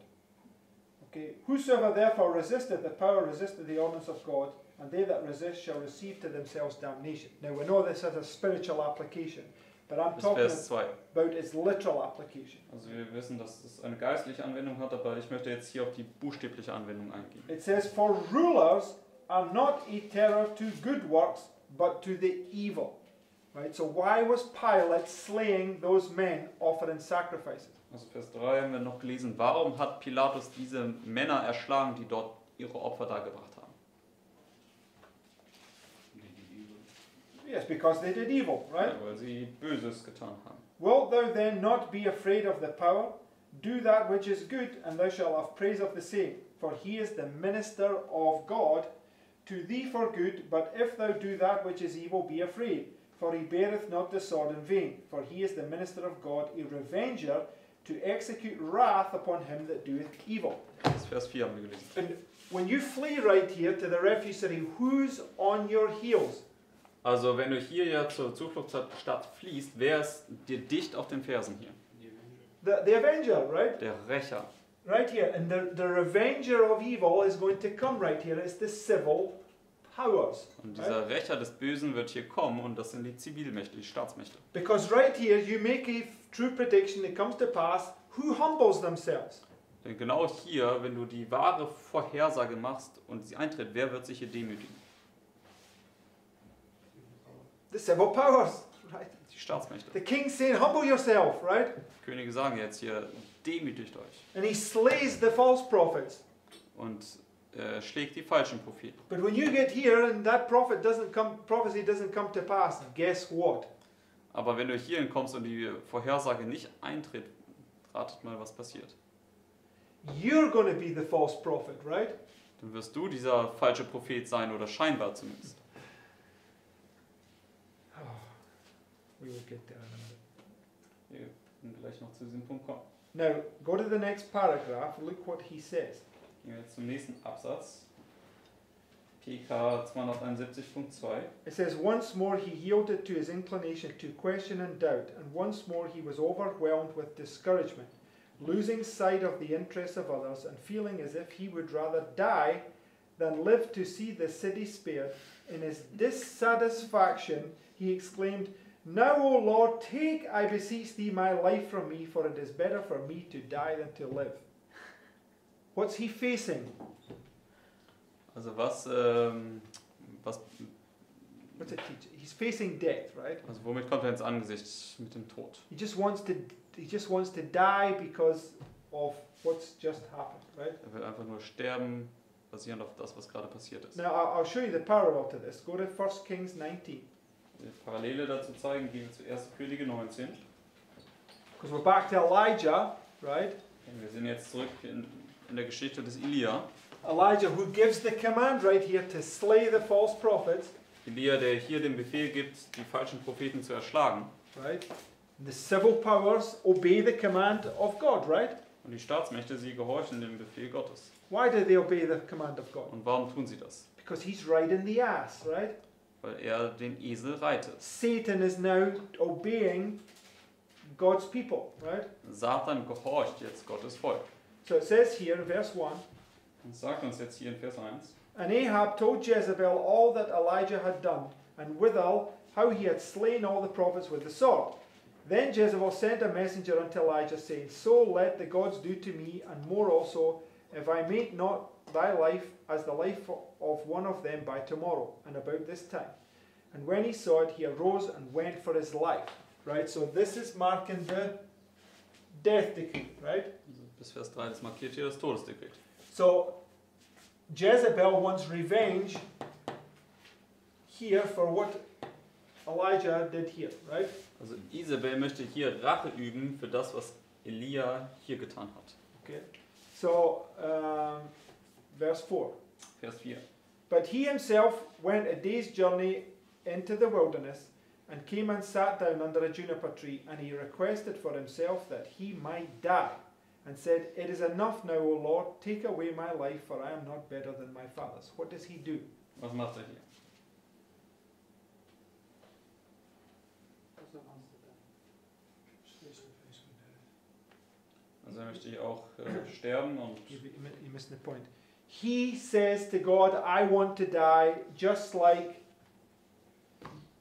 Okay, whosoever therefore resisteth the power resisteth the ordinance of God, and they that resist shall receive to themselves damnation. Now we know this has a spiritual application, but I'm Bis talking Vers 2. about its literal application. Also wir wissen, dass es eine geistliche Anwendung hat, aber ich möchte jetzt hier auf die buchstäbliche Anwendung eingehen. It says, For rulers are not a terror to good works, but to the evil. Right? So why was Pilate slaying those men offering sacrifices? Also Vers 3 haben wir noch gelesen, warum hat Pilatus diese Männer erschlagen, die dort ihre Opfer dargebracht Yes, because they did evil, right? Ja, weil sie Böses getan haben. Wilt thou then not be afraid of the power? Do that which is good, and thou shalt have praise of the same. For he is the minister of God to thee for good, but if thou do that which is evil, be afraid. For he beareth not the sword in vain, for he is the minister of God, a revenger, to execute wrath upon him that doeth evil. Das Vers 4 haben wir gelesen. And when you flee right here to the refuge city, who's on your heels? Also wenn du hier ja zur Zufluchtsstadt fließt, wer ist dir dicht auf den Fersen hier? The, the avenger, right? Der Rächer. Right here, and the, the revenger of evil is going to come right here. It's the civil powers. Und dieser Rächer des Bösen wird hier kommen und das sind die Zivilmächte, die Staatsmächte. Because right here, you make a true prediction that comes to pass who humbles themselves? Denn genau hier, wenn du die wahre Vorhersage machst und sie eintritt, wer wird sich hier demütigen? The civil powers, right? Die Staatsmächte. The king's saying, humble yourself, right? Die Könige sagen jetzt hier, demütigt euch And he slays the false prophets. und äh, schlägt die falschen Propheten. But when you get here and that prophet doesn't come, prophecy doesn't come to pass, guess what? Aber wenn du hierhin kommst und die Vorhersage nicht eintritt, ratet mal, was passiert. You're going to be the false prophet, right? Dann wirst du dieser falsche Prophet sein oder scheinbar zumindest. We will get there in a minute. Gleich noch zu diesem Punkt kommen. Now, go to the next paragraph. Look what he says. Gehen wir jetzt zum nächsten Absatz. PK 271.2. It says, Once more he yielded to his inclination to question and doubt, and once more he was overwhelmed with discouragement, losing sight of the interests of others, and feeling as if he would rather die than live to see the city spared. In his dissatisfaction, he exclaimed, Now, O Lord, take, I beseech thee, my life from me, for it is better for me to die than to live. What's he facing? Also was, ähm, was, What's it teach? He's facing death, right? also womit kommt er ins Angesicht mit dem Tod? He just wants to he just wants to die because of what's just happened, right? Er will einfach nur sterben, basierend auf das, was gerade passiert ist. Now I'll, show you the parallel to this. Go to 1 Kings 19 Die Parallele dazu zeigen, gehen wir zu 1. Könige 19. because we're back to Elijah, right? Wir sind jetzt zurück in, in der Geschichte des Elia. Elijah, who gives the command right here to slay the false prophets, Elia, der hier den Befehl gibt, die falschen Propheten zu erschlagen. right? The civil powers obey the command of God, right? Und die Staatsmächte, sie gehorchen dem Befehl Gottes. Why do they obey the command of God? Und warum tun sie das? Because he's riding the ass, right? Weil er den Esel reitet. Satan is now obeying God's people, right? Satan gehorcht jetzt Gottes Volk. So it says here, verse 1 Und sagt uns jetzt hier in Vers 1. And Ahab told Jezebel all that Elijah had done, and withal how he had slain all the prophets with the sword. Then Jezebel sent a messenger unto Elijah, saying, So let the gods do to me, and more also, if I make not thy life as the life of one of them by tomorrow, and about this time. And when he saw it, he arose and went for his life. Right? So this is marking the death decree, right? Bis Vers 3, das markiert hier das Todesdekret. So Jezebel wants revenge here for what Elijah did here, right? Also Isabel möchte hier Rache üben für das, was Elia hier getan hat. Okay. So um, verse 4. Vers 4. But he himself went a day's journey into the wilderness and came and sat down under a juniper tree, and he requested for himself that he might die, and said, It is enough now, O Lord, take away my life, for I am not better than my fathers. What does he do? Was macht er hier? Also machst du dann. Face to face with death. Also er möchte hier auch äh, sterben und You, you mi- you missed the point. He says to God, I want to die, just like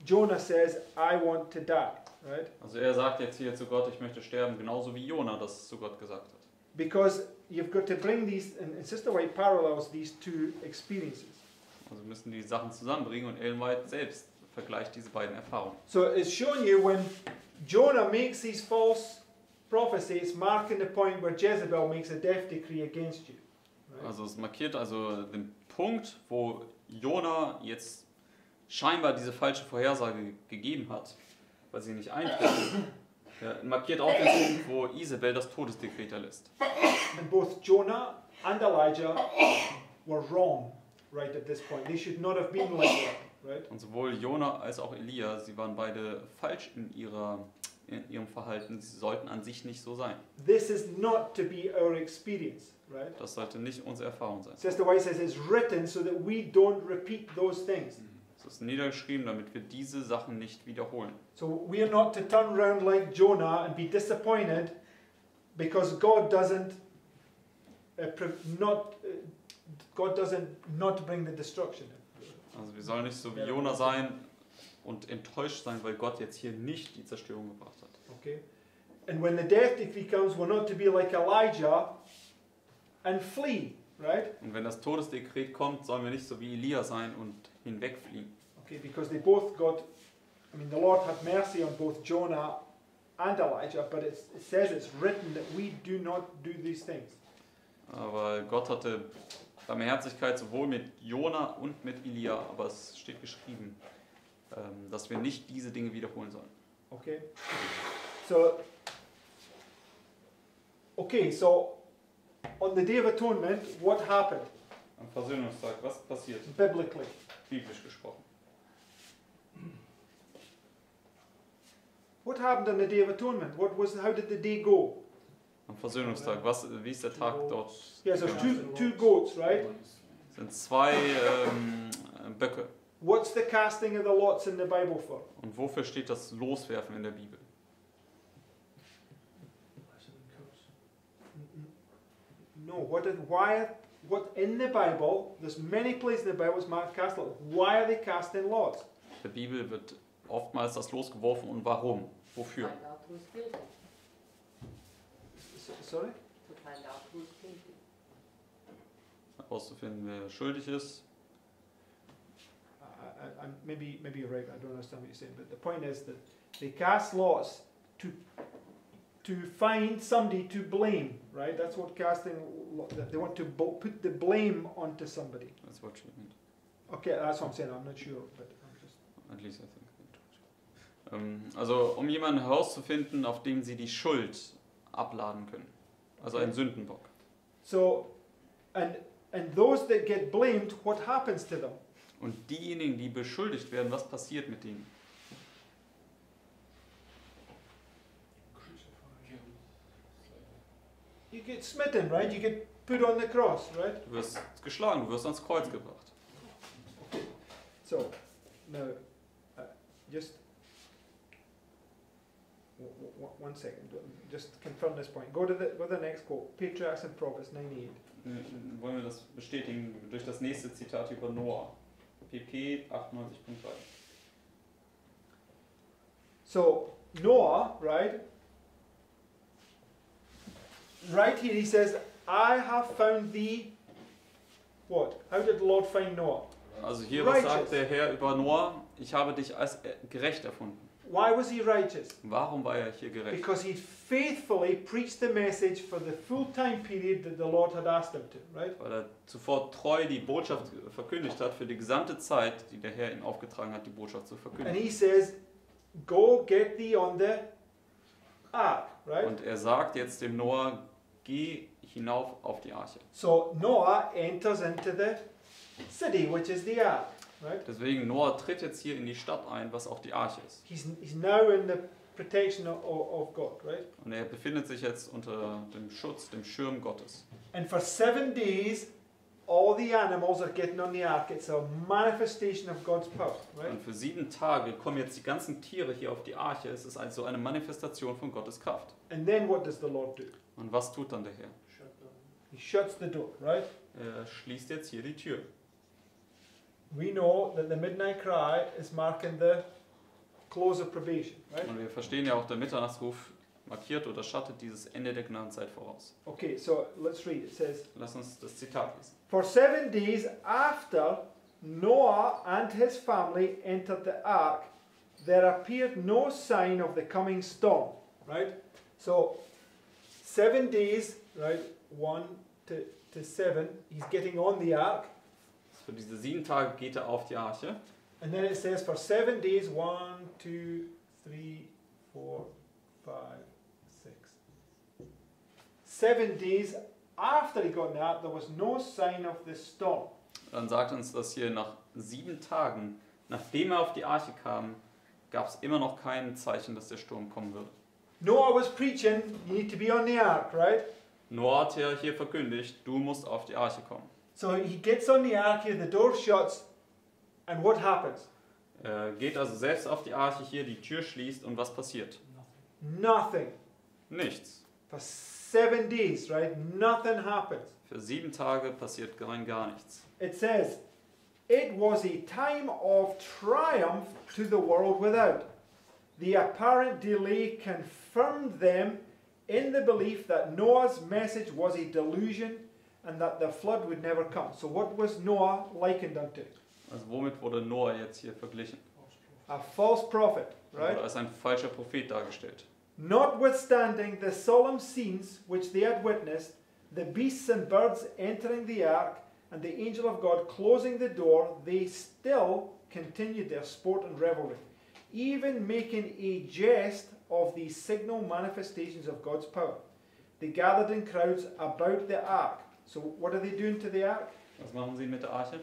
Jonah says, I want to die, right? also er sagt jetzt hier zu Gott, ich möchte sterben, genauso wie Jonah das zu Gott gesagt hat. Because you've got to bring these, and, and Sister White parallels these two experiences. Also müssen die Sachen zusammenbringen und Ellen White selbst vergleicht diese beiden Erfahrungen. So it's showing you when Jonah makes these false prophecies, marking the point where Jezebel makes a death decree against you. Also es markiert also den Punkt, wo Jona jetzt scheinbar diese falsche Vorhersage gegeben hat, weil sie nicht eintritt. <coughs> Ja, markiert auch den Punkt, wo Isabel das Todesdekret erlässt. And both Jonah and Elijah were wrong right at this point. They should not have been like that, right? Und sowohl Jona als auch Elia, sie waren beide falsch in, ihrer, in ihrem Verhalten. Sie sollten an sich nicht so sein. This is not to be our experience, right? Das sollte nicht unsere Erfahrung sein. Sister White says it's written so that we don't repeat those things. Es ist niedergeschrieben, damit wir diese Sachen nicht wiederholen. So we are not to turn around like Jonah and be disappointed because God doesn't uh, not uh, God doesn't not bring the destruction. Also wir sollen nicht so wie Jona sein und enttäuscht sein, weil Gott jetzt hier nicht die Zerstörung gebracht hat. Okay? And when the death decree comes, we're not to be like Elijah and flee, right? Und wenn das Todesdekret kommt, sollen wir nicht so wie Elia sein und hinwegfliehen. Okay, because they both got I mean the Lord had mercy on both Jonah and Elijah, but it says it's written that we do not do these things. Aber Gott hatte Barmherzigkeit sowohl mit Jona und mit Elia, aber es steht geschrieben, dass wir nicht diese Dinge wiederholen sollen. Okay? So, okay, so on the Day of Atonement, what happened Am Versöhnungstag, was passiert, biblically? biblisch gesprochen? What happened on the Day of Atonement? What was, how did the day go? Am Versöhnungstag, was, wie ist der Tag dort? Yes, there's gegangen? two, two goats, right? Es sind zwei ähm, Böcke. What's the casting of the lots in the Bible for? Und wofür steht das Loswerfen in der Bibel? No, what did, why, what in the Bible, there's many places in the Bible it's marked cast lots. Why are they casting lots? In der Bibel wird oftmals das Los geworfen und warum? Wofür? Find out who's guilty. S- Sorry? To find out who's guilty. Herauszufinden, wer schuldig ist. I, I, maybe, maybe you're right. I don't understand what you're saying, but the point is that they cast lots to to find somebody to blame. Right? That's what casting. They want to bo- put the blame onto somebody. That's what she meant. Okay, that's what I'm saying. I'm not sure, but I'm just. At least I think. Ähm, also um jemanden herauszufinden, auf dem sie die Schuld abladen können. Also ein Sündenbock. So, and And those that get blamed, what happens to them? Und diejenigen, die beschuldigt werden, was passiert mit ihnen? Crucified. You get smitten, right? You get put on the cross, right? Du wirst geschlagen, du wirst ans Kreuz gebracht. So, now, uh, just one second, just confirm this point. Go to the, go to the next quote, Patriarchs and Prophets 98. Äh, Wollen wir das bestätigen durch das nächste Zitat über Noah? PP 98.3. So, Noah, right? Right here he says, I have found thee, what? How did the Lord find Noah? Also hier, was Righteous. sagt der Herr über Noah? Ich habe dich als gerecht erfunden. Why was he righteous? Warum war er hier gerecht? Because he faithfully preached the message for the full time period that the Lord had asked him to, right? Weil er zuvor treu die Botschaft verkündigt hat für die gesamte Zeit, die der Herr ihm aufgetragen hat, die Botschaft zu And verkündigen. he says, Go get thee on the ark, right? Und er sagt jetzt dem Noah, geh hinauf auf die Arche. So Noah enters into the city, which is the ark, right? Deswegen, Noah tritt jetzt hier in die Stadt ein, was auch die Arche ist. He's, he's now in the protection of, of God, right? Und er befindet sich jetzt unter dem Schutz, dem Schirm Gottes. And for seven days, all the animals are getting on the ark. It's a manifestation of God's power, right? Und für sieben Tage kommen jetzt die ganzen Tiere hier auf die Arche. Es ist also eine Manifestation von Gottes Kraft. And then what does the Lord do? Und was tut dann der Herr? He shuts the door, right? Er schließt jetzt hier die Tür. We know that the midnight cry is marking the close of probation, right? Und wir verstehen ja auch, der Mitternachtsruf markiert oder schattet dieses Ende der Gnadenzeit voraus. Okay, so let's read. It says, Lass uns das Zitat lesen. For seven days after Noah and his family entered the ark, there appeared no sign of the coming storm. Right? So, seven days, right? One to, to seven, he's getting on the ark. Für diese sieben Tage geht er auf die Arche. And then it says, for seven days one, two, three, four, five, six. Seven days after he got ark, there was no sign of the storm. Dann sagt uns das hier nach sieben Tagen, nachdem er auf die Arche kam, gab es immer noch kein Zeichen, dass der Sturm kommen würde. Noah was preaching, you need to be on the ark, right? Noah hat ja hier verkündigt, du musst auf die Arche kommen. So he gets on the ark here, the door shuts, and what happens? Er geht also selbst auf die Arche hier, die Tür schließt und was passiert? Nothing. Nothing. Nichts. For seven days, right? Nothing happens. Für sieben Tage passiert rein gar nichts. It says, It was a time of triumph to the world without. The apparent delay confirmed them in the belief that Noah's message was a delusion and that the flood would never come. So, what was Noah likened unto? Also womit wurde Noah jetzt hier verglichen? A false prophet, right? wurde als ein falscher Prophet dargestellt. Notwithstanding the solemn scenes which they had witnessed, the beasts and birds entering the ark, and the angel of God closing the door, they still continued their sport and revelry, even making a jest of the signal manifestations of God's power. They gathered in crowds about the ark. So, what are they doing to the ark? Was machen sie mit der Arche?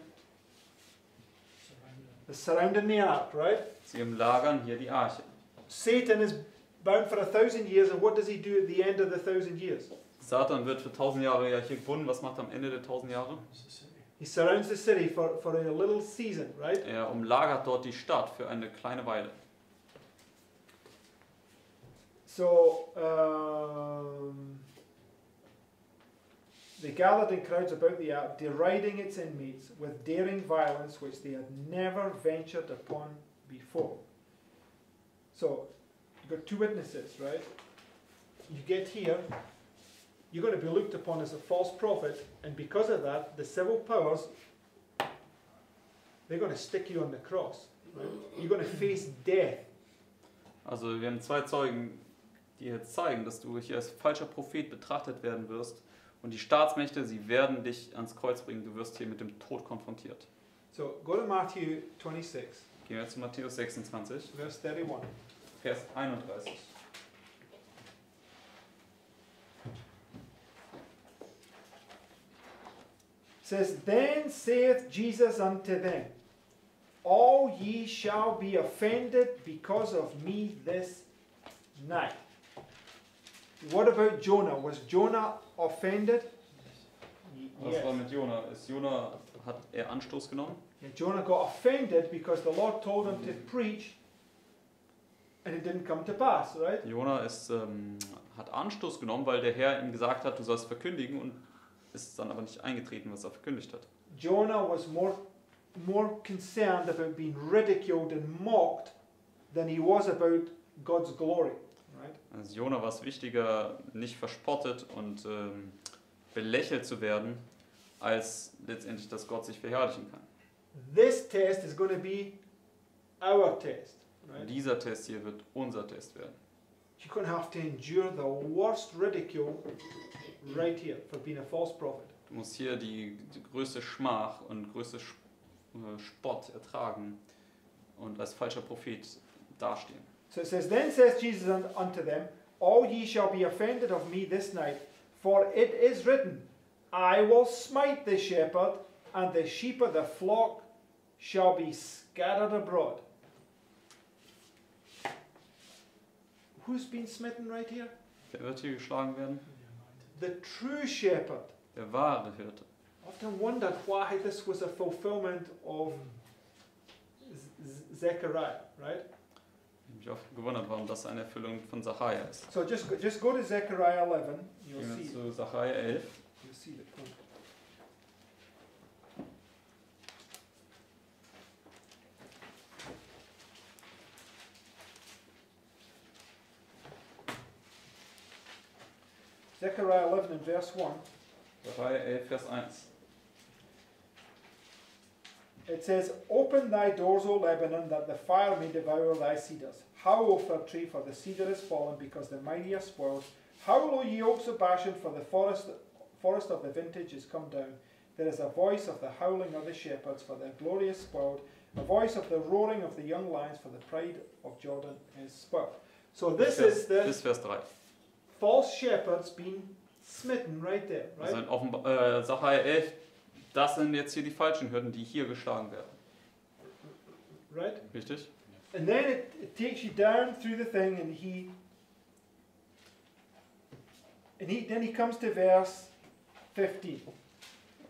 They're surrounding the ark, right? Sie umlagern hier die Arche. Satan is bound for a thousand years, and what does he do at the end of the thousand years? Satan wird für tausend Jahre ja hier gebunden. Was macht er am Ende der tausend Jahre? He surrounds the city for, for a little season, right? Er umlagert dort die Stadt für eine kleine Weile. So, um, they gathered in crowds about the ark, deriding its inmates with daring violence which they had never ventured upon before. So, you've got two witnesses, right? You get here, you're going to be looked upon as a false prophet, and because of that, the civil powers, they're going to stick you on the cross. Right? You're going to face death. Also wir haben zwei Zeugen, die jetzt zeigen, dass du hier als falscher Prophet betrachtet werden wirst. Und die Staatsmächte, sie werden dich ans Kreuz bringen. Du wirst hier mit dem Tod konfrontiert. So, go to Matthew 26. Gehen wir zu Matthäus 26, Verse 31. Vers 31. says, Then saith Jesus unto them, All ye shall be offended because of me this night. What about Jonah? Was Jonah offended? Was Yes. war mit Jona? Ist Jona, hat er Anstoß genommen? Yeah, Jonah got offended because the Lord told him to preach and it didn't come to pass, right? Jona ist, ähm, hat Anstoß genommen, weil der Herr ihm gesagt hat, du sollst verkündigen und ist dann aber nicht eingetreten, was er verkündigt hat. Jonah was more, more concerned about being ridiculed and mocked than he was about God's glory, right? Also Jona war es wichtiger, nicht verspottet und ähm, belächelt zu werden, als letztendlich, dass Gott sich verherrlichen kann. This test is going to be our test, right? Dieser Test hier wird unser Test werden. You're going to have to endure the worst ridicule right here for being a false prophet. Du musst hier die, die größte Schmach und größte äh, Spott ertragen und als falscher Prophet dastehen. So it says, Then says Jesus unto them, All ye shall be offended of me this night, for it is written, I will smite the shepherd, and the sheep of the flock shall be scattered abroad. Who's been smitten right here? Wer wird hier geschlagen werden? The true shepherd. Der wahre Hirte. Often wondered why this was a fulfillment of Zechariah, right? Oft gewundert, warum das eine Erfüllung von Sacharja ist. So just go, just go to Zechariah 11. You'll Gehen see. zu Sacharja 11. You'll see the point. Zechariah 11 and verse 1. Sacharja 11, Vers 1. It says, Open thy doors, O Lebanon, that the fire may devour thy cedars. Howl, O fir tree, for the cedar is fallen, because the mighty are spoiled. Howl, O ye oaks of Bashan, for the forest, forest of the vintage is come down. There is a voice of the howling of the shepherds, for their glory is spoiled. A voice of the roaring of the young lions, for the pride of Jordan is spoiled. So this is the bis Vers 3. false shepherds being smitten right there, right? Also in Offenbar äh, Sacharja 11, das sind jetzt hier die falschen Hirten, die hier geschlagen werden. Right? Richtig? And then it, it takes you down through the thing, and he, and he, then he comes to verse 15.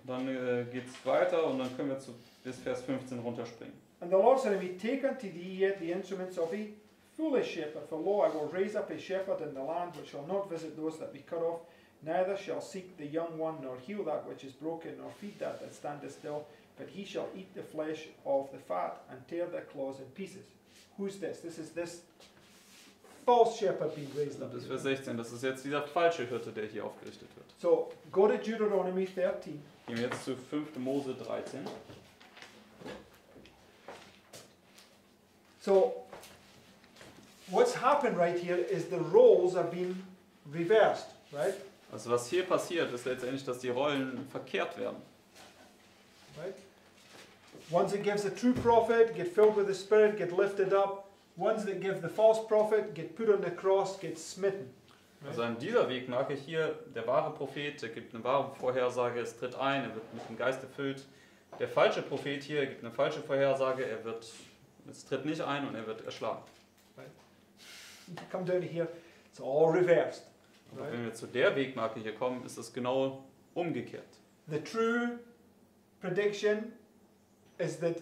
Dann äh, geht es weiter und dann können wir zu, bis Vers 15 runterspringen. And the Lord said unto me, Take unto thee yet the instruments of a foolish shepherd, for lo, I will raise up a shepherd in the land which shall not visit those that be cut off, neither shall seek the young one, nor heal that which is broken, nor feed that that standeth still, but he shall eat the flesh of the fat and tear their claws in pieces. Who's this? This is this false shepherd being raised up. Bis Vers 16, das ist jetzt dieser falsche Hirte, der hier aufgerichtet wird. So go to Deuteronomy 13. Gehen wir jetzt zu 5. Mose 13. So what's happened right here is the roles are being reversed, right? Also was hier passiert, ist letztendlich, dass die Rollen verkehrt werden. Right? Ones that gives the true prophet get filled with the Spirit, get lifted up. Ones that give the false prophet get put on the cross, get smitten. Also an dieser Wegmarke hier, der wahre Prophet, der gibt eine wahre Vorhersage, es tritt ein, er wird mit dem Geist erfüllt. Der falsche Prophet hier gibt eine falsche Vorhersage, er wird, es tritt nicht ein und er wird erschlagen. <laughs> Come down to here, it's all reversed. Aber Right. wenn wir zu der Wegmarke hier kommen, ist es genau umgekehrt. The true prediction is that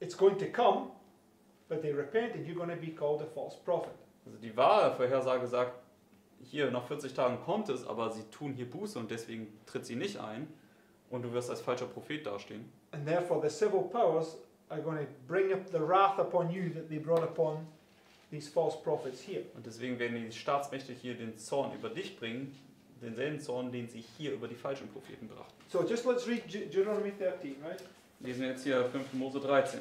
it's going to come, but they repent and you're going to be called a false prophet. Also die wahre Vorhersage sagt, hier nach 40 Tagen kommt es, aber sie tun hier Buße und deswegen tritt sie nicht ein und du wirst als falscher Prophet dastehen. And therefore, the civil powers are going to bring up the wrath upon you that they brought upon these false prophets here. Und deswegen werden die Staatsmächte hier den Zorn über dich bringen, denselben Zorn, den sie hier über die falschen Propheten brachten. So just let's read De- Deuteronomy 13, right? Lesen wir jetzt hier 5. Mose 13.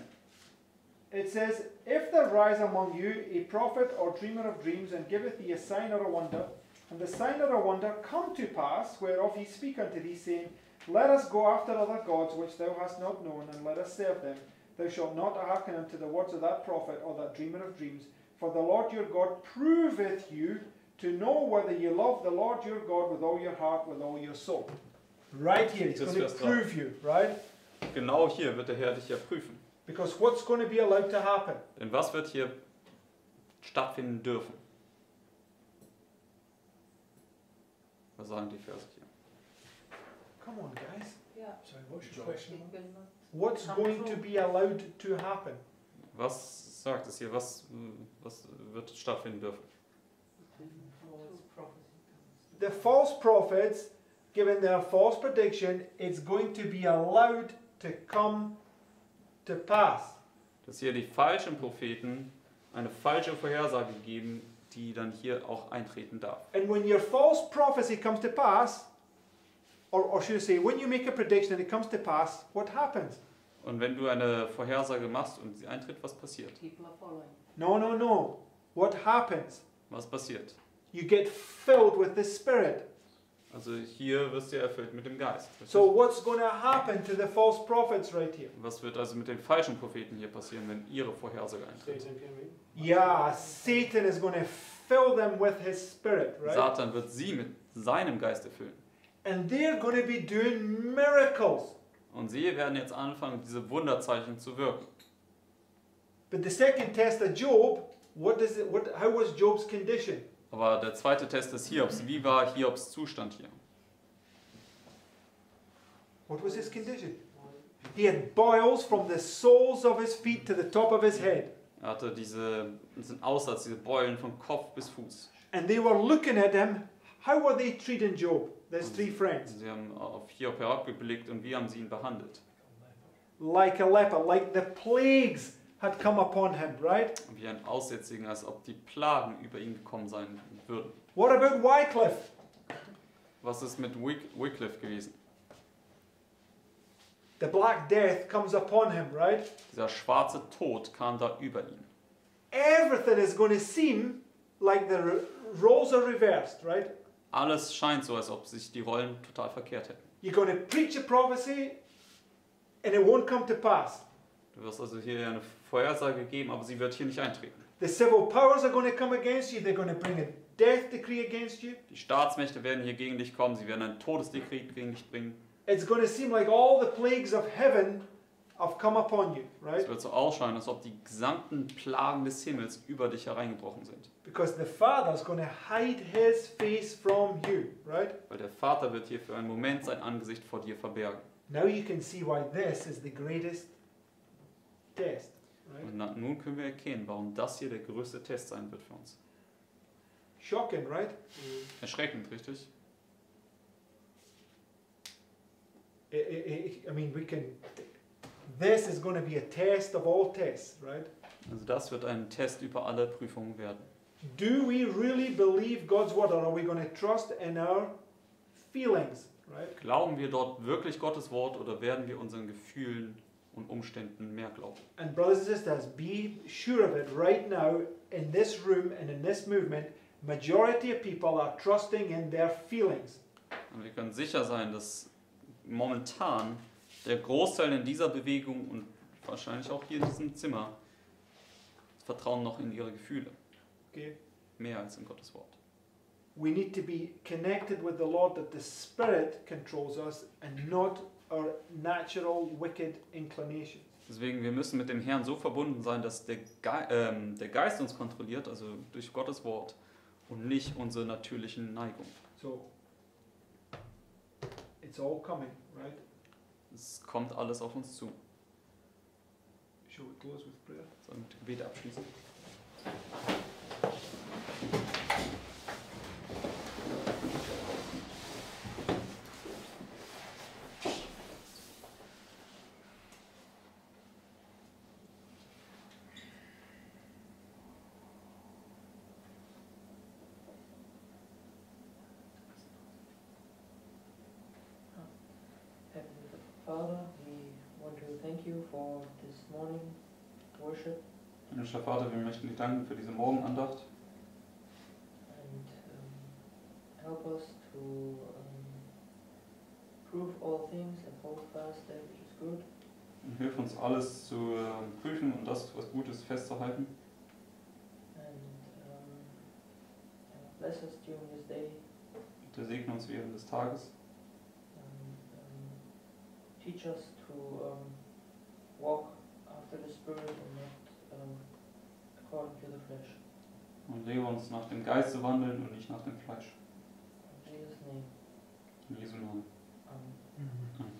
It says, If there rise among you a prophet or dreamer of dreams, and giveth thee a sign or a wonder, and the sign or a wonder come to pass, whereof he speak unto thee, saying, Let us go after other gods which thou hast not known, and let us serve them, thou shalt not hearken unto the words of that prophet or that dreamer of dreams. For the Lord your God proveth you to know whether ye love the Lord your God with all your heart, with all your soul. Right here, he's This going to prove you, right? Genau hier wird der Herr dich ja prüfen. Because what's going to be allowed to happen? Denn was wird hier stattfinden dürfen? Was sagen die Verse hier? Come on, guys. Sorry, what's your question? What's going to be allowed to happen? Was sagt es hier? Was, was wird stattfinden dürfen? The false prophets, given their false prediction, it's going to be allowed to come to pass. Dass hier die falschen Propheten eine falsche Vorhersage geben, die dann hier auch eintreten darf. And when your false prophecy comes to pass, or, or should I say, when you make a prediction and it comes to pass, what happens? Und wenn du eine Vorhersage machst und sie eintritt, was passiert? No, no, no. What happens? Was passiert? You get filled with the Spirit. Also hier wirst du erfüllt mit dem Geist. richtig? So, what's going to happen to the false prophets right here? Was wird also mit den falschen Propheten hier passieren, wenn ihre Vorhersage eintritt? Satan can read. Yeah, Satan is going to fill them with his Spirit, right? Satan wird sie mit seinem Geist erfüllen. And they're going to be doing miracles. Und sie werden jetzt anfangen, diese Wunderzeichen zu wirken. But the second test of Job, what does it, what, how was Job's condition? Aber der zweite Test ist Hiobs. Wie war Hiobs Zustand hier? What was his condition? He had boils from the soles of his feet to the top of his head. Er hatte diese, diesen Aussatz, diese Beulen von Kopf bis Fuß. And they were looking at him. How were they treating Job? There's three friends. Sie haben auf Hiob herabgeblickt und wie haben sie ihn behandelt? Like a leper, like the plagues had come upon him, right? Wie ein Aussätzigen, als ob die Plagen über ihn gekommen sein würden. What about Wycliffe? Was ist mit Wyc- Wycliffe gewesen? The Black Death comes upon him, right? Dieser schwarze Tod kam da über ihn. Everything is going to seem like the roles are reversed, right? Alles scheint so, als ob sich die Rollen total verkehrt hätten. You're going to preach a prophecy and it won't come to pass. Du wirst also hier eine Vorhersage geben, aber sie wird hier nicht eintreten. The civil powers are going to come against you. They're going to bring a death decree against you. Die Staatsmächte werden hier gegen dich kommen, sie werden ein Todesdekret gegen dich bringen. It's going to seem like all the plagues of heaven have come upon you, right? Es wird so ausschauen, als ob die gesamten Plagen des Himmels über dich hereingebrochen sind. Because the Father's going to hide his face from you, right? Weil der Vater wird hier für einen Moment sein Angesicht vor dir verbergen. Now you can see why this is the greatest test? Und na, nun können wir erkennen, warum das hier der größte Test sein wird für uns. Shocking, right? Erschreckend, richtig? I, I, I mean, we can. This is going to be a test of all tests, right? Also das wird ein Test über alle Prüfungen werden. Do we really believe God's word, or are we going to trust in our feelings, right? Glauben wir dort wirklich Gottes Wort oder werden wir unseren Gefühlen und Umständen mehr glauben? And brothers and sisters, be sure of it right now in this room and in this movement, majority of people are trusting in their feelings. Und wir können sicher sein, dass momentan der Großteil in dieser Bewegung und wahrscheinlich auch hier in diesem Zimmer vertrauen noch in ihre Gefühle, Okay? mehr als in Gottes Wort. We need to be connected with the Lord that the Spirit controls us and not our natural wicked inclinations. Deswegen, wir müssen mit dem Herrn so verbunden sein, dass der, Ge ähm, der Geist uns kontrolliert, also durch Gottes Wort und nicht unsere natürlichen Neigungen. So it's all coming, right? Es kommt alles auf uns zu. Shall we close with prayer? Sollen wir mit Gebet abschließen? Heavenly Father, we want to thank you for this morning worship Himmlischer Vater, wir möchten dir danken für diese Morgenandacht. and um, help us to um, prove all things and hold fast that which is good. Und hilf uns alles zu äh, prüfen und das, was gut ist, festzuhalten. And um, bless us during this day. Bitte segne uns während des Tages. Um, teach us to walk after the Spirit and not according to the flesh. Und lehre uns nach dem Geiste wandeln und nicht nach dem Fleisch. In Jesus' name. In Jesu Namen. Amen. Mhm. Amen.